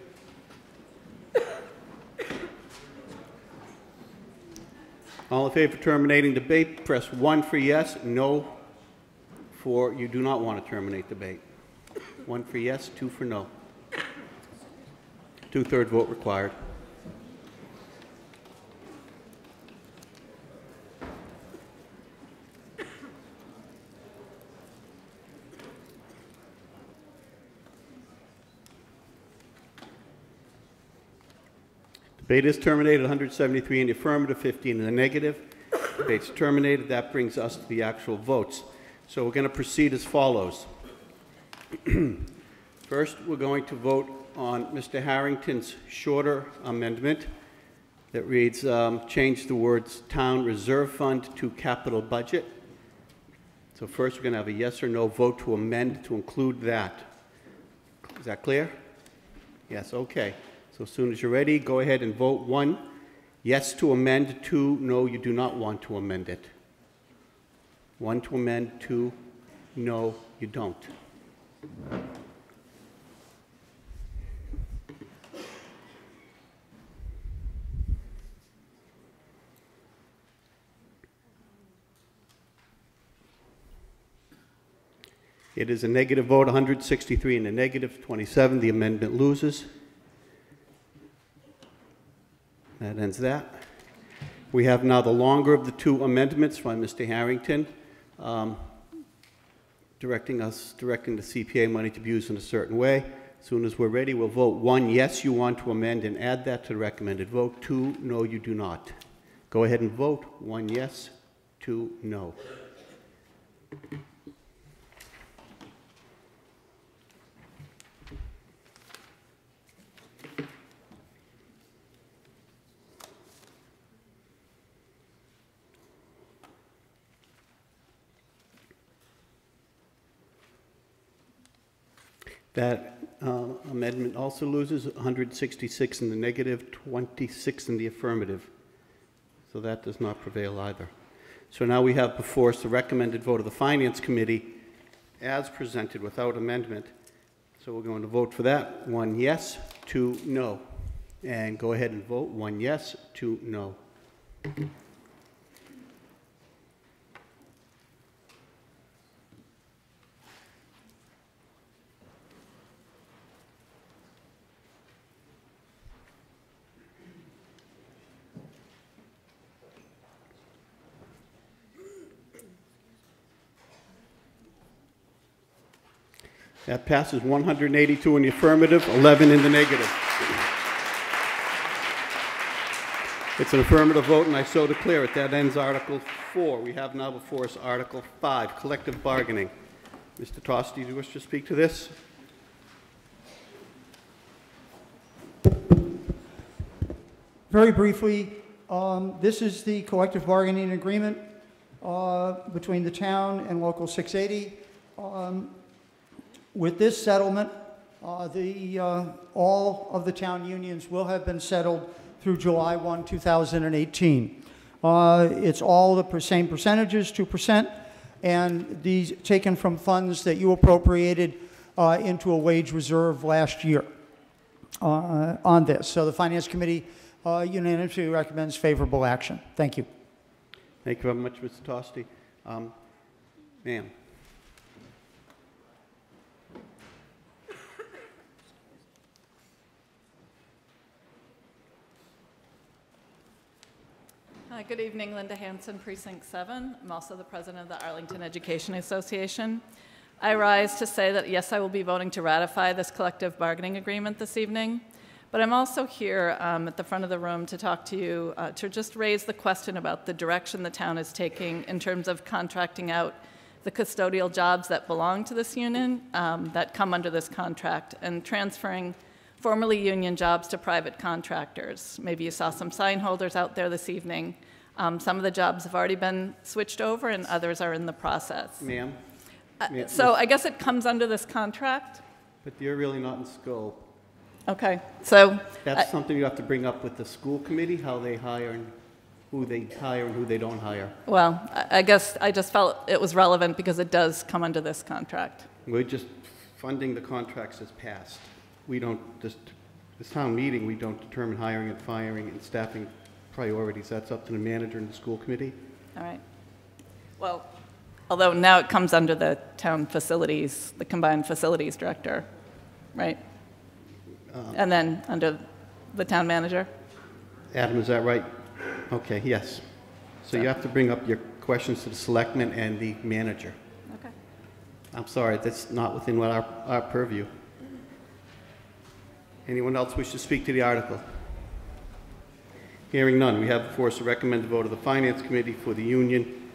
All in favor of terminating debate, press one for yes, no for you do not want to terminate debate. One for yes, two for no. Two-third vote required. Debate is terminated, 173 in the affirmative, 15 in the negative. Debate's terminated. That brings us to the actual votes. So we're going to proceed as follows. First, we're going to vote on Mr. Harrington's shorter amendment that reads, um, change the words town reserve fund to capital budget. So first, we're going to have a yes or no vote to amend to include that. Is that clear? Yes, okay. So as soon as you're ready, go ahead and vote. One, yes to amend. Two, no, you do not want to amend it. One to amend, two, no, you don't. It is a negative vote, 163 and a negative, 27. The amendment loses. That ends that. We have now the longer of the two amendments by Mr. Harrington, um, directing us, directing the CPA money to be used in a certain way. As soon as we're ready, we'll vote one, yes, you want to amend and add that to the recommended vote. Two, no, you do not. Go ahead and vote. One, yes, two, no. That uh, amendment also loses 166 in the negative, 26 in the affirmative. So that does not prevail either. So now we have before us the recommended vote of the Finance Committee as presented without amendment. So we're going to vote for that. One yes, two no. And go ahead and vote. One yes, two no. That passes 182 in the affirmative, 11 in the negative. It's an affirmative vote, and I so declare it. That ends Article 4. We have now before us Article 5, collective bargaining. Mr. Tosti, do you wish to speak to this? Very briefly, um, this is the collective bargaining agreement uh, between the town and Local 680. Um, With this settlement, uh, the, uh, all of the town unions will have been settled through July 1, 2018. Uh, It's all the same percentages, 2%, and these taken from funds that you appropriated uh, into a wage reserve last year uh, on this. So the Finance Committee uh, unanimously recommends favorable action. Thank you. Thank you very much, Mr. Tosti. Um, Ma'am? Good evening. Linda Hanson, Precinct 7. I'm also the president of the Arlington Education Association. I rise to say that, yes, I will be voting to ratify this collective bargaining agreement this evening. But I'm also here um, at the front of the room to talk to you, uh, to just raise the question about the direction the town is taking in terms of contracting out the custodial jobs that belong to this union, um, that come under this contract, and transferring formerly union jobs to private contractors. Maybe you saw some sign holders out there this evening. Um, some of the jobs have already been switched over, and others are in the process. Ma'am? Uh, Ma- so I guess it comes under this contract. But you're really not in school. Okay, so That's I- something you have to bring up with the school committee, how they hire and who they hire and who they don't hire. Well, I I guess I just felt it was relevant because it does come under this contract. We're just funding the contracts as passed. We don't, just, this town meeting, we don't determine hiring and firing and staffing priorities. That's up to the manager and the school committee. All right. Well, although now it comes under the town facilities, the combined facilities director, right? Um, And then under the town manager? Adam, is that right? Okay, yes. So you have to bring up your questions to the selectmen and the manager. Okay. I'm sorry, that's not within what our, our purview. Anyone else wish to speak to the article? Hearing none, we have before us a recommended vote of the Finance Committee for the Union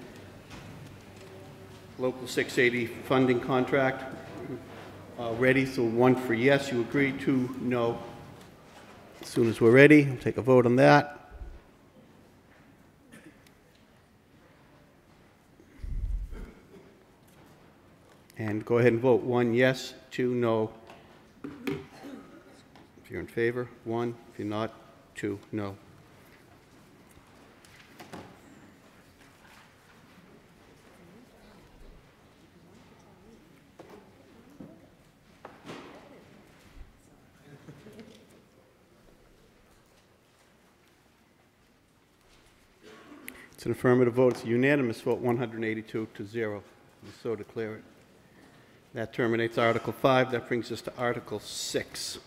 Local 680 funding contract. Uh, Ready, so one for yes, you agree, two, no. As soon as we're ready, we'll take a vote on that. And go ahead and vote. One, yes, two, no. If you're in favor, one. If you're not, two, no. It's an affirmative vote. It's a unanimous vote, 182 to 0. And so declare it. That terminates Article 5. That brings us to Article 6.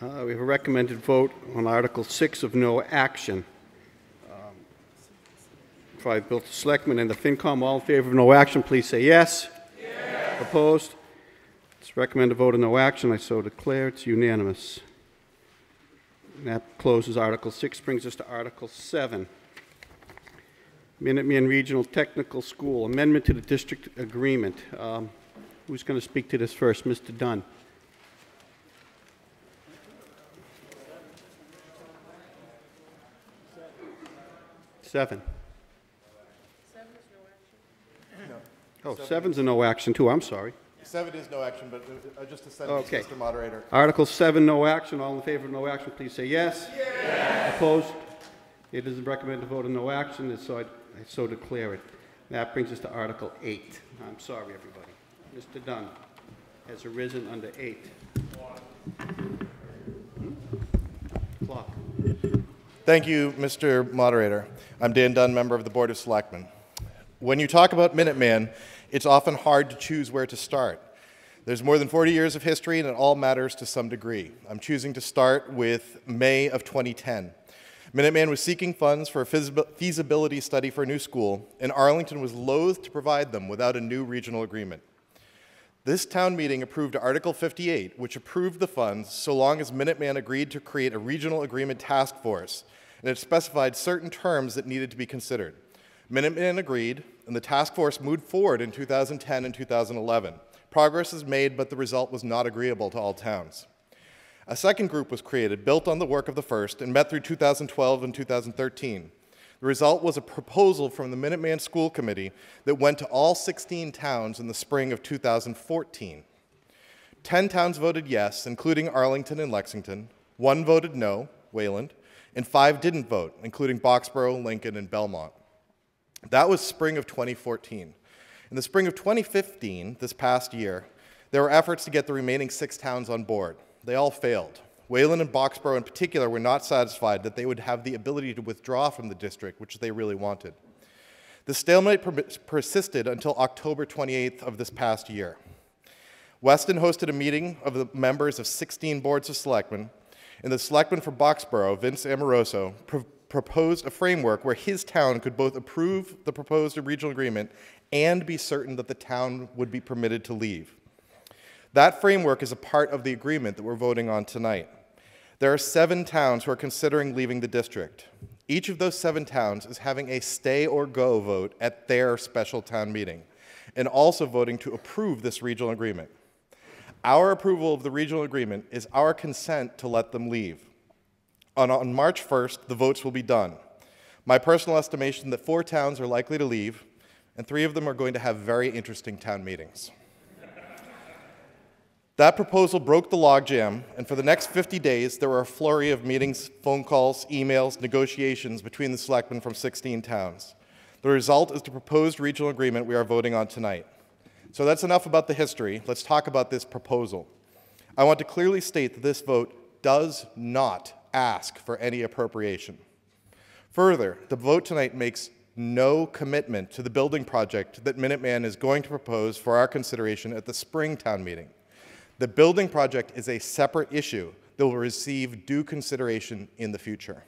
Uh, We have a recommended vote on Article 6 of no action. Um, Five, Bill to Selectmen and the FinCom, all in favor of no action, please say yes. Yes. Opposed? It's recommended vote of no action. I so declare. It's unanimous. That closes Article 6, brings us to Article 7. Minuteman Regional Technical School, amendment to the district agreement. Um, Who's going to speak to this first? Mr. Dunn. Seven. Oh, seven's a no action too, I'm sorry. Seven is no action, but uh, just a sentence, Okay. Mr. Moderator. Article 7, no action. All in favor of no action, please say yes. Yes. Opposed? It is recommended to vote of no action, and so I so declare it. That brings us to Article 8. I'm sorry, everybody. Mr. Dunn has arisen under 8. Hmm? Clock. Thank you, Mr. Moderator. I'm Dan Dunn, member of the Board of Selectmen. When you talk about Minuteman, it's often hard to choose where to start. There's more than 40 years of history, and it all matters to some degree. I'm choosing to start with May of 2010. Minuteman was seeking funds for a feasibility study for a new school, and Arlington was loath to provide them without a new regional agreement. This town meeting approved Article 58, which approved the funds so long as Minuteman agreed to create a regional agreement task force, and it specified certain terms that needed to be considered. Minuteman agreed, and the task force moved forward in 2010 and 2011. Progress is made, but the result was not agreeable to all towns. A second group was created, built on the work of the first, and met through 2012 and 2013. The result was a proposal from the Minuteman School Committee that went to all 16 towns in the spring of 2014. 10 towns voted yes, including Arlington and Lexington. One voted no, Wayland, and five didn't vote, including Boxborough, Lincoln, and Belmont. That was spring of 2014. In the spring of 2015, this past year, there were efforts to get the remaining six towns on board. They all failed. Wayland and Boxborough, in particular, were not satisfied that they would have the ability to withdraw from the district, which they really wanted. The stalemate per- persisted until October 28th of this past year. Weston hosted a meeting of the members of 16 boards of selectmen, and the selectman for Boxborough, Vince Amoroso, pro- proposed a framework where his town could both approve the proposed regional agreement and be certain that the town would be permitted to leave. That framework is a part of the agreement that we're voting on tonight. There are seven towns who are considering leaving the district. Each of those seven towns is having a stay or go vote at their special town meeting and also voting to approve this regional agreement. Our approval of the regional agreement is our consent to let them leave. On, on March 1st, the votes will be done. My personal estimation that four towns are likely to leave, and three of them are going to have very interesting town meetings. That proposal broke the logjam, and for the next 50 days, there were a flurry of meetings, phone calls, emails, negotiations between the selectmen from 16 towns. The result is the proposed regional agreement we are voting on tonight. So that's enough about the history. Let's talk about this proposal. I want to clearly state that this vote does not ask for any appropriation. Further, the vote tonight makes no commitment to the building project that Minuteman is going to propose for our consideration at the spring town meeting. The building project is a separate issue that will receive due consideration in the future.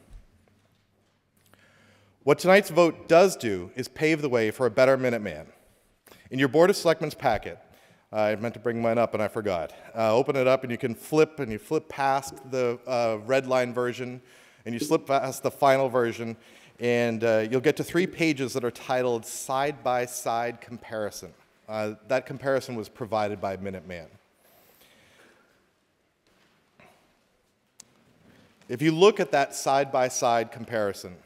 What tonight's vote does do is pave the way for a better Minuteman. In your Board of Selectmen's packet, uh, I meant to bring mine up and I forgot. Uh, open it up and you can flip and you flip past the uh, red line version and you slip past the final version and uh, you'll get to three pages that are titled Side by Side Comparison. Uh, that comparison was provided by Minuteman. If you look at that side by side comparison,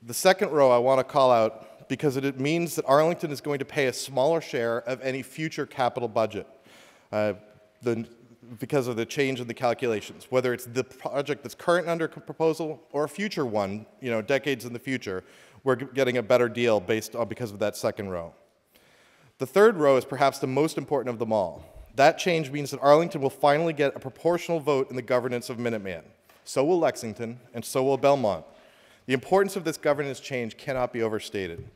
the second row I want to call out because it means that Arlington is going to pay a smaller share of any future capital budget uh, because of the change in the calculations. Whether it's the project that's current under proposal or a future one, you know, decades in the future, we're getting a better deal based on because of that second row. The third row is perhaps the most important of them all. That change means that Arlington will finally get a proportional vote in the governance of Minuteman. So will Lexington, and so will Belmont. The importance of this governance change cannot be overstated.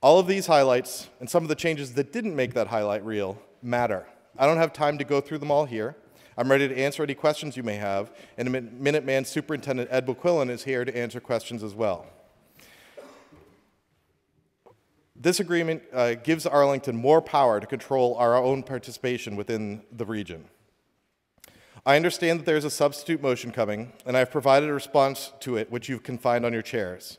All of these highlights, and some of the changes that didn't make that highlight real, matter. I don't have time to go through them all here. I'm ready to answer any questions you may have, and Minuteman Superintendent Ed Bouquillon is here to answer questions as well. This agreement uh, gives Arlington more power to control our own participation within the region. I understand that there is a substitute motion coming, and I've provided a response to it, which you can find on your chairs.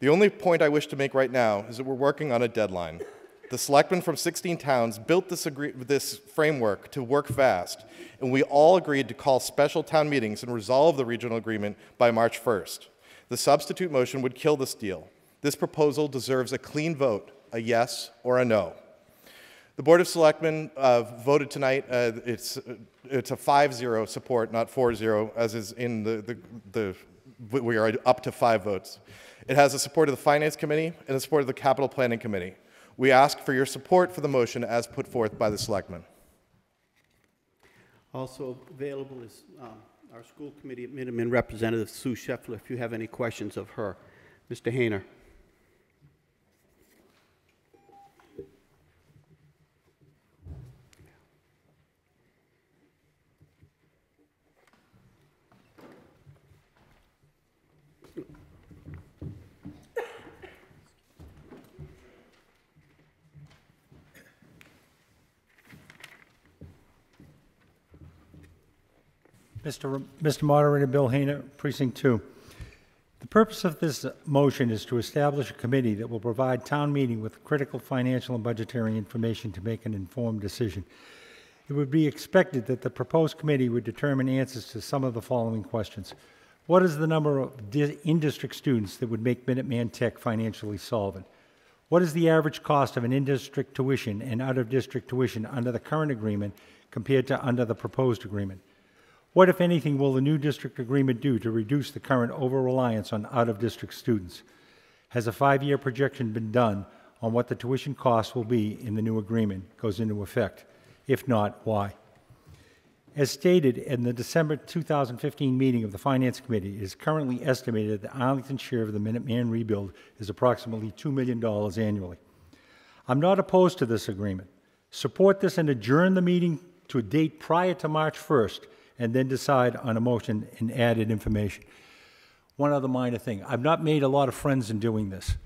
The only point I wish to make right now is that we're working on a deadline. The selectmen from 16 towns built this, this framework to work fast, and we all agreed to call special town meetings and resolve the regional agreement by March 1st. The substitute motion would kill this deal. This proposal deserves a clean vote, a yes or a no. The Board of Selectmen uh, voted tonight. Uh, it's, it's a 5-0 support, not 4-0, as is in the, the, the, we are up to five votes. It has the support of the Finance Committee and the support of the Capital Planning Committee. We ask for your support for the motion as put forth by the Selectmen. Also available is um, our school committee at representative Sue Scheffler, if you have any questions of her. Mr. Hayner. Mr. Mr. Moderator, Bill Hayner, Precinct 2. The purpose of this motion is to establish a committee that will provide town meeting with critical financial and budgetary information to make an informed decision. It would be expected that the proposed committee would determine answers to some of the following questions. What is the number of in-district students that would make Minuteman Tech financially solvent? What is the average cost of an in-district tuition and out-of-district tuition under the current agreement compared to under the proposed agreement? What, if anything, will the new district agreement do to reduce the current over reliance on out of district students? Has a five year projection been done on what the tuition costs will be in the new agreement goes into effect? If not, why? As stated in the December 2015 meeting of the Finance Committee, it is currently estimated that Arlington's share of the Minuteman rebuild is approximately $2 million annually. I'm not opposed to this agreement. Support this and adjourn the meeting to a date prior to March 1st and then decide on a motion and added information. one other minor thing. I've not made a lot of friends in doing this,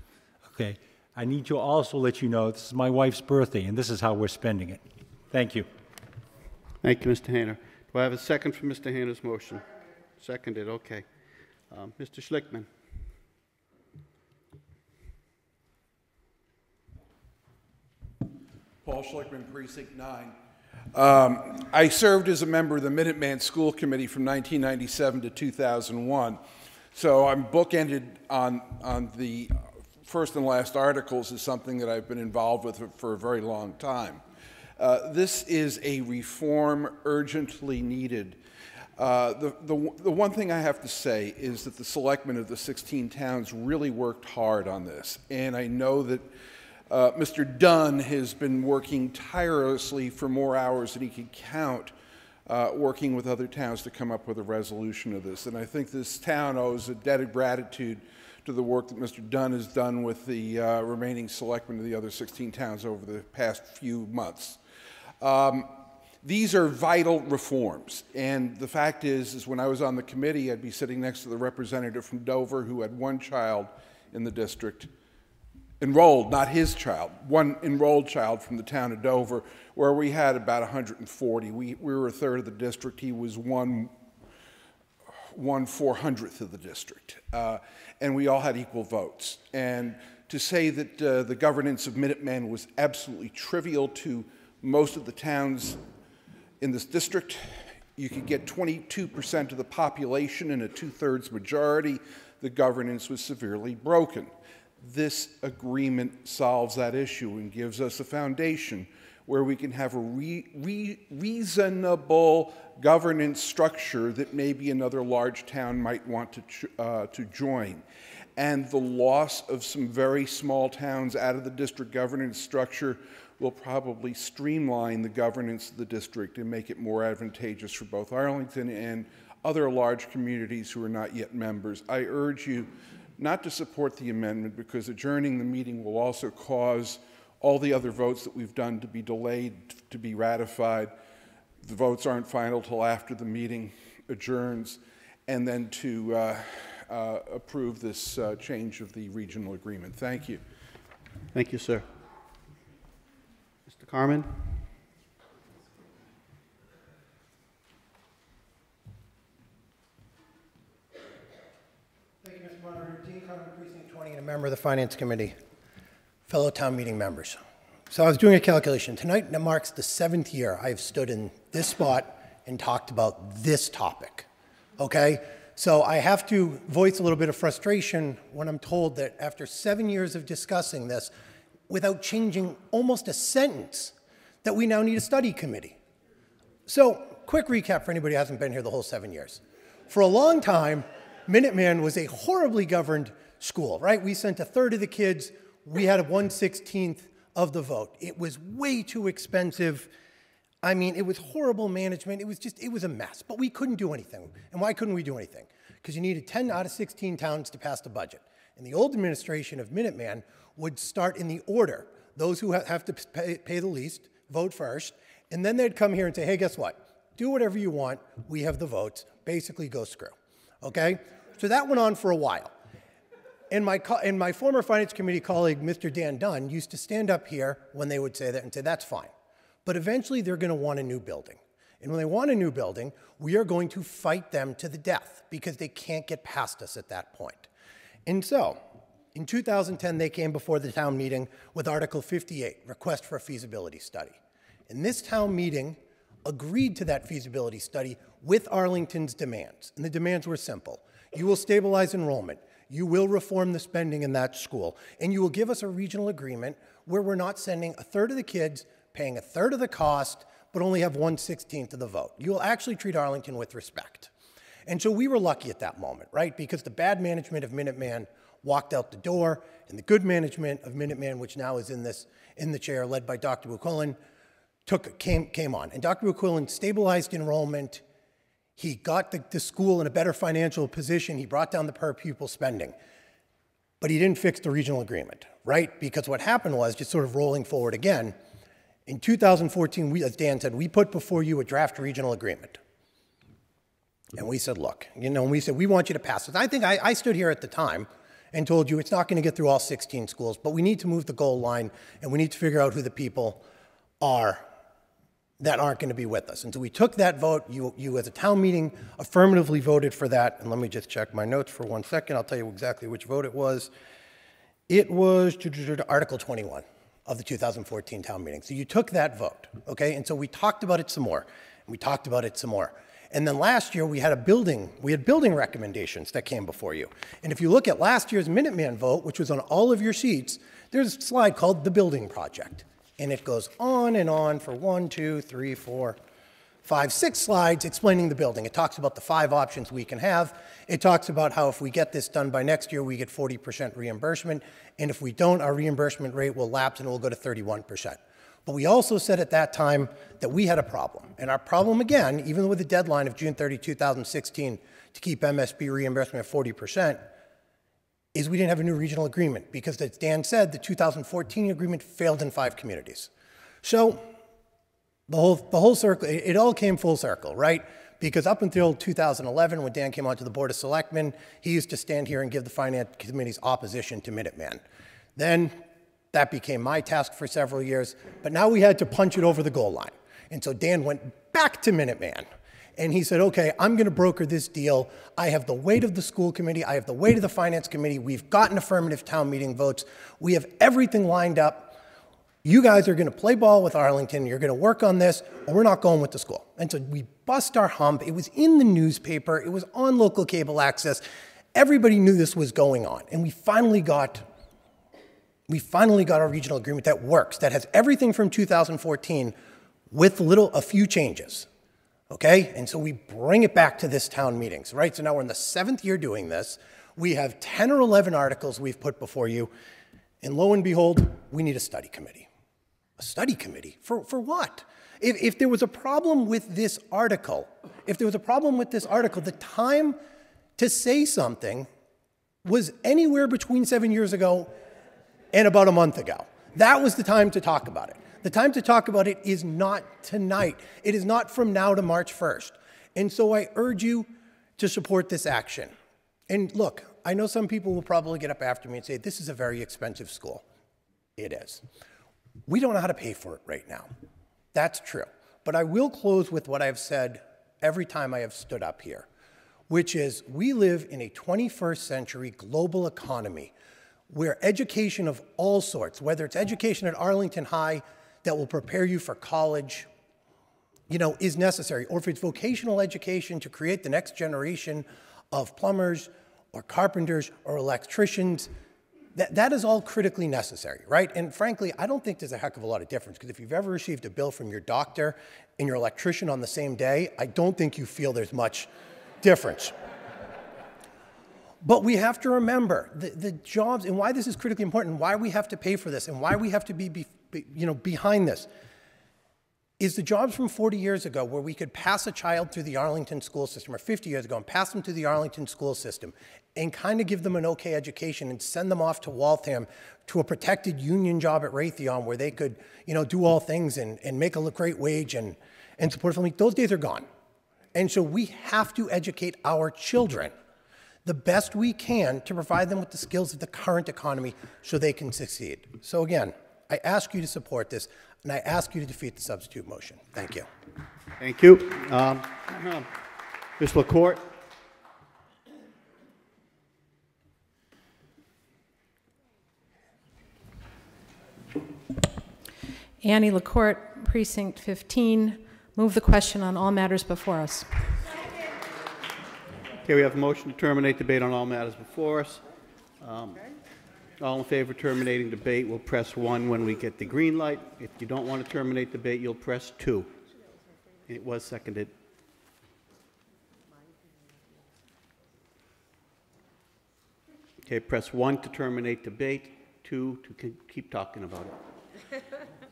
okay? I need to also let you know, this is my wife's birthday, and this is how we're spending it. Thank you. Thank you, Mr. Hayner. Do I have a second for Mr. Hayner's motion? Seconded, okay. Um, Mr. Schlichtman? Paul Schlichtman, Precinct 9. Um, I served as a member of the Minuteman School Committee from 1997 to 2001. So I'm bookended on, on the first and last articles is something that I've been involved with for a very long time. Uh, this is a reform urgently needed. Uh, the, the, the one thing I have to say is that the selectmen of the 16 towns really worked hard on this. And I know that uh, Mr. Dunn has been working tirelessly for more hours than he could count, uh, working with other towns to come up with a resolution of this. And I think this town owes a debt of gratitude to the work that Mr. Dunn has done with the uh, remaining selectmen of the other 16 towns over the past few months. Um, these are vital reforms. And the fact is, is when I was on the committee, I'd be sitting next to the representative from Dover who had one child in the district enrolled, not his child, one enrolled child from the town of Dover, where we had about 140. We, we were a third of the district. He was one, one four hundredth of the district. Uh, and we all had equal votes. And to say that uh, the governance of Minuteman was absolutely trivial to most of the towns in this district, you could get 22% of the population in a two thirds majority. The governance was severely broken. This agreement solves that issue and gives us a foundation where we can have a re, re, reasonable governance structure that maybe another large town might want to, uh, to join. And the loss of some very small towns out of the district governance structure will probably streamline the governance of the district and make it more advantageous for both Arlington and other large communities who are not yet members. I urge you not to support the amendment because adjourning the meeting will also cause all the other votes that we've done to be delayed to be ratified. The votes aren't final till after the meeting adjourns, and then to uh, uh, approve this uh, change of the regional agreement. Thank you. Thank you, sir. Mr. Carman? Thank you, Mr. Moderator. Dean Carman, Precinct 20, and a member of the Finance Committee. Fellow town meeting members. So I was doing a calculation. Tonight marks the seventh year I've stood in this spot and talked about this topic. Okay? So I have to voice a little bit of frustration when I'm told that after seven years of discussing this, without changing almost a sentence, that we now need a study committee. So, quick recap for anybody who hasn't been here the whole seven years. For a long time, Minuteman was a horribly governed school, right? We sent a third of the kids, we had a 116th of the vote. It was way too expensive. I mean, it was horrible management. It was just, it was a mess. But we couldn't do anything. And why couldn't we do anything? Because you needed 10 out of 16 towns to pass the budget. And the old administration of Minuteman would start in the order. Those who have to pay, pay the least vote first. And then they'd come here and say, hey, guess what? Do whatever you want. We have the votes. Basically, go screw. Okay? So that went on for a while. And my, and my former finance committee colleague, Mr. Dan Dunn, used to stand up here when they would say that and say, that's fine. But eventually they're going to want a new building. And when they want a new building, we are going to fight them to the death because they can't get past us at that point. And so, in 2010, they came before the town meeting with Article 58, request for a feasibility study. And this town meeting agreed to that feasibility study with Arlington's demands. And the demands were simple. You will stabilize enrollment. You will reform the spending in that school. And you will give us a regional agreement where we're not sending a third of the kids, paying a third of the cost, but only have 116th of the vote. You will actually treat Arlington with respect. And so we were lucky at that moment, right? Because the bad management of Minuteman walked out the door, and the good management of Minuteman, which now is in this in the chair, led by Dr. Bouquillon, took came came on. And Dr. Bouquillon stabilized enrollment he got the, the school in a better financial position. He brought down the per pupil spending. But he didn't fix the regional agreement, right? Because what happened was, just sort of rolling forward again, in 2014, we, as Dan said, we put before you a draft regional agreement. And we said, look, you know, and we said, we want you to pass this. I think I, I stood here at the time and told you it's not going to get through all 16 schools, but we need to move the goal line and we need to figure out who the people are that aren't going to be with us. And so we took that vote. You, you as a town meeting affirmatively voted for that. And let me just check my notes for one second. I'll tell you exactly which vote it was. It was Article 21 of the 2014 town meeting. So you took that vote, okay? And so we talked about it some more. And we talked about it some more. And then last year we had a building, we had building recommendations that came before you. And if you look at last year's Minuteman vote, which was on all of your sheets, there's a slide called the building project. And it goes on and on for one, two, three, four, five, six slides explaining the building. It talks about the five options we can have. It talks about how if we get this done by next year, we get 40% reimbursement. And if we don't, our reimbursement rate will lapse and it will go to 31%. But we also said at that time that we had a problem. And our problem, again, even with the deadline of June 30, 2016, to keep MSB reimbursement at 40%, is we didn't have a new regional agreement because, as Dan said, the 2014 agreement failed in five communities. So the whole, the whole circle, it, all came full circle, right? Because up until 2011, when Dan came onto the Board of Selectmen, he used to stand here and give the Finance Committee's opposition to Minuteman. Then that became my task for several years, but now we had to punch it over the goal line. And so Dan went back to Minuteman and he said, okay, I'm going to broker this deal. I have the weight of the school committee. I have the weight of the finance committee. We've gotten affirmative town meeting votes. We have everything lined up. You guys are going to play ball with Arlington. You're going to work on this, or we're not going with the school. And so we bust our hump. It was in the newspaper. It was on local cable access. Everybody knew this was going on. And we finally got we finally got a regional agreement that works, that has everything from 2014 with little a few changes. Okay? And so we bring it back to this town meetings, right? So now we're in the seventh year doing this. We have 10 or 11 articles we've put before you. And lo and behold, we need a study committee. A study committee? For, for what? If, if there was a problem with this article, if there was a problem with this article, the time to say something was anywhere between seven years ago and about a month ago. That was the time to talk about it. The time to talk about it is not tonight. It is not from now to March 1st. And so I urge you to support this action. And look, I know some people will probably get up after me and say, this is a very expensive school. It is. We don't know how to pay for it right now. That's true. But I will close with what I've said every time I have stood up here, which is we live in a 21st century global economy where education of all sorts, whether it's education at Arlington High that will prepare you for college, you know, is necessary, or if it's vocational education to create the next generation of plumbers or carpenters or electricians, that, that is all critically necessary, right? And frankly, I don't think there's a heck of a lot of difference because if you've ever received a bill from your doctor and your electrician on the same day, I don't think you feel there's much difference. But we have to remember the, the jobs and why this is critically important, why we have to pay for this, and why we have to be, be, be, you know, behind this is the jobs from 40 years ago where we could pass a child through the Arlington school system, or 50 years ago, and pass them through the Arlington school system and kind of give them an okay education and send them off to Waltham to a protected union job at Raytheon where they could, you know, do all things and, and make a great wage and, and support family. Those days are gone. And so we have to educate our children the best we can to provide them with the skills of the current economy so they can succeed. So again, I ask you to support this, and I ask you to defeat the substitute motion. Thank you. Thank you. Um, Ms. LaCourt? Annie LaCourt, Precinct 15. Move the question on all matters before us. Okay, we have a motion to terminate debate on all matters before us. Um, all in favor of terminating debate will press one when we get the green light. If you don't want to terminate debate, you'll press two. It was seconded. Okay, press one to terminate debate, two to keep talking about it.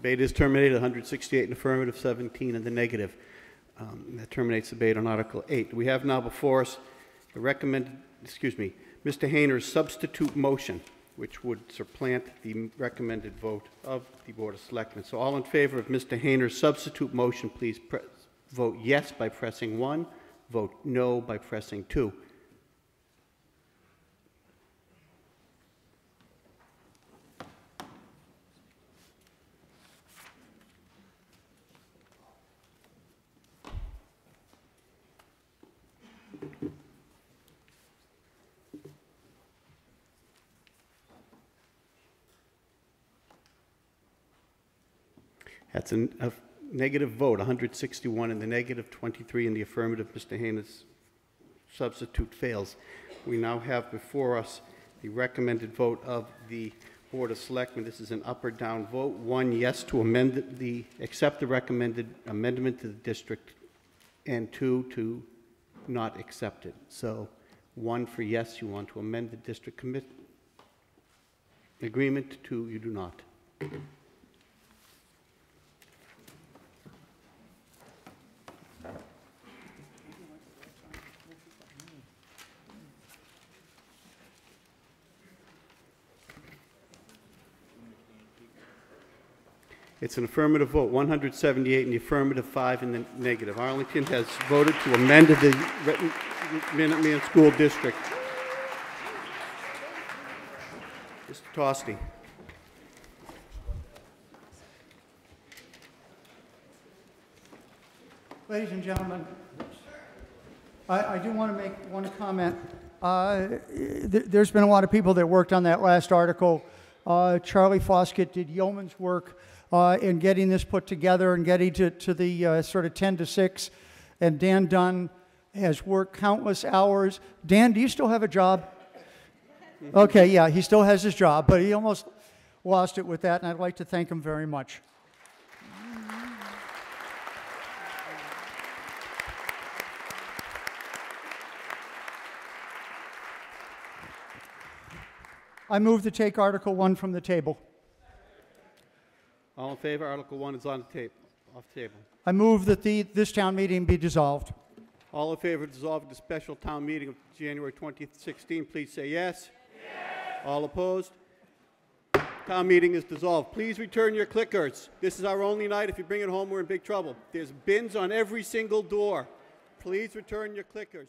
Debate is terminated, 168 in affirmative, 17 in the negative. Um, That terminates the debate on Article 8. We have now before us the recommended, excuse me, Mr. Hayner's substitute motion, which would supplant the recommended vote of the Board of Selectmen. So all in favor of Mr. Hayner's substitute motion, please vote yes by pressing 1, vote no by pressing 2. That's an- a negative vote, 161 in the negative, 23 in the affirmative. Mr. Hayner's substitute fails. We now have before us the recommended vote of the Board of Selectmen. This is an up or down vote. One, yes to amend the, accept the recommended amendment to the district, and two, to not accept it. So one for yes, you want to amend the district commit agreement, two, you do not. It's an affirmative vote, 178 in the affirmative, 5 in the negative. Arlington has voted to amend the Minuteman School District. Mr. Tosti. Ladies and gentlemen, I, I do want to make one comment. Uh, th- There's been a lot of people that worked on that last article. Uh, Charlie Foskett did yeoman's work uh, in getting this put together and getting to, to the uh, sort of 10 to 6. And Dan Dunn has worked countless hours. Dan, do you still have a job? Okay, yeah, he still has his job, but he almost lost it with that, and I'd like to thank him very much. I move to take Article 1 from the table. All in favor? Article 1 is on the tape, off the table. I move that the, this town meeting be dissolved. All in favor of dissolving the special town meeting of January 2016, please say yes. All opposed? Town meeting is dissolved. Please return your clickers. This is our only night. If you bring it home, we're in big trouble. There's bins on every single door. Please return your clickers.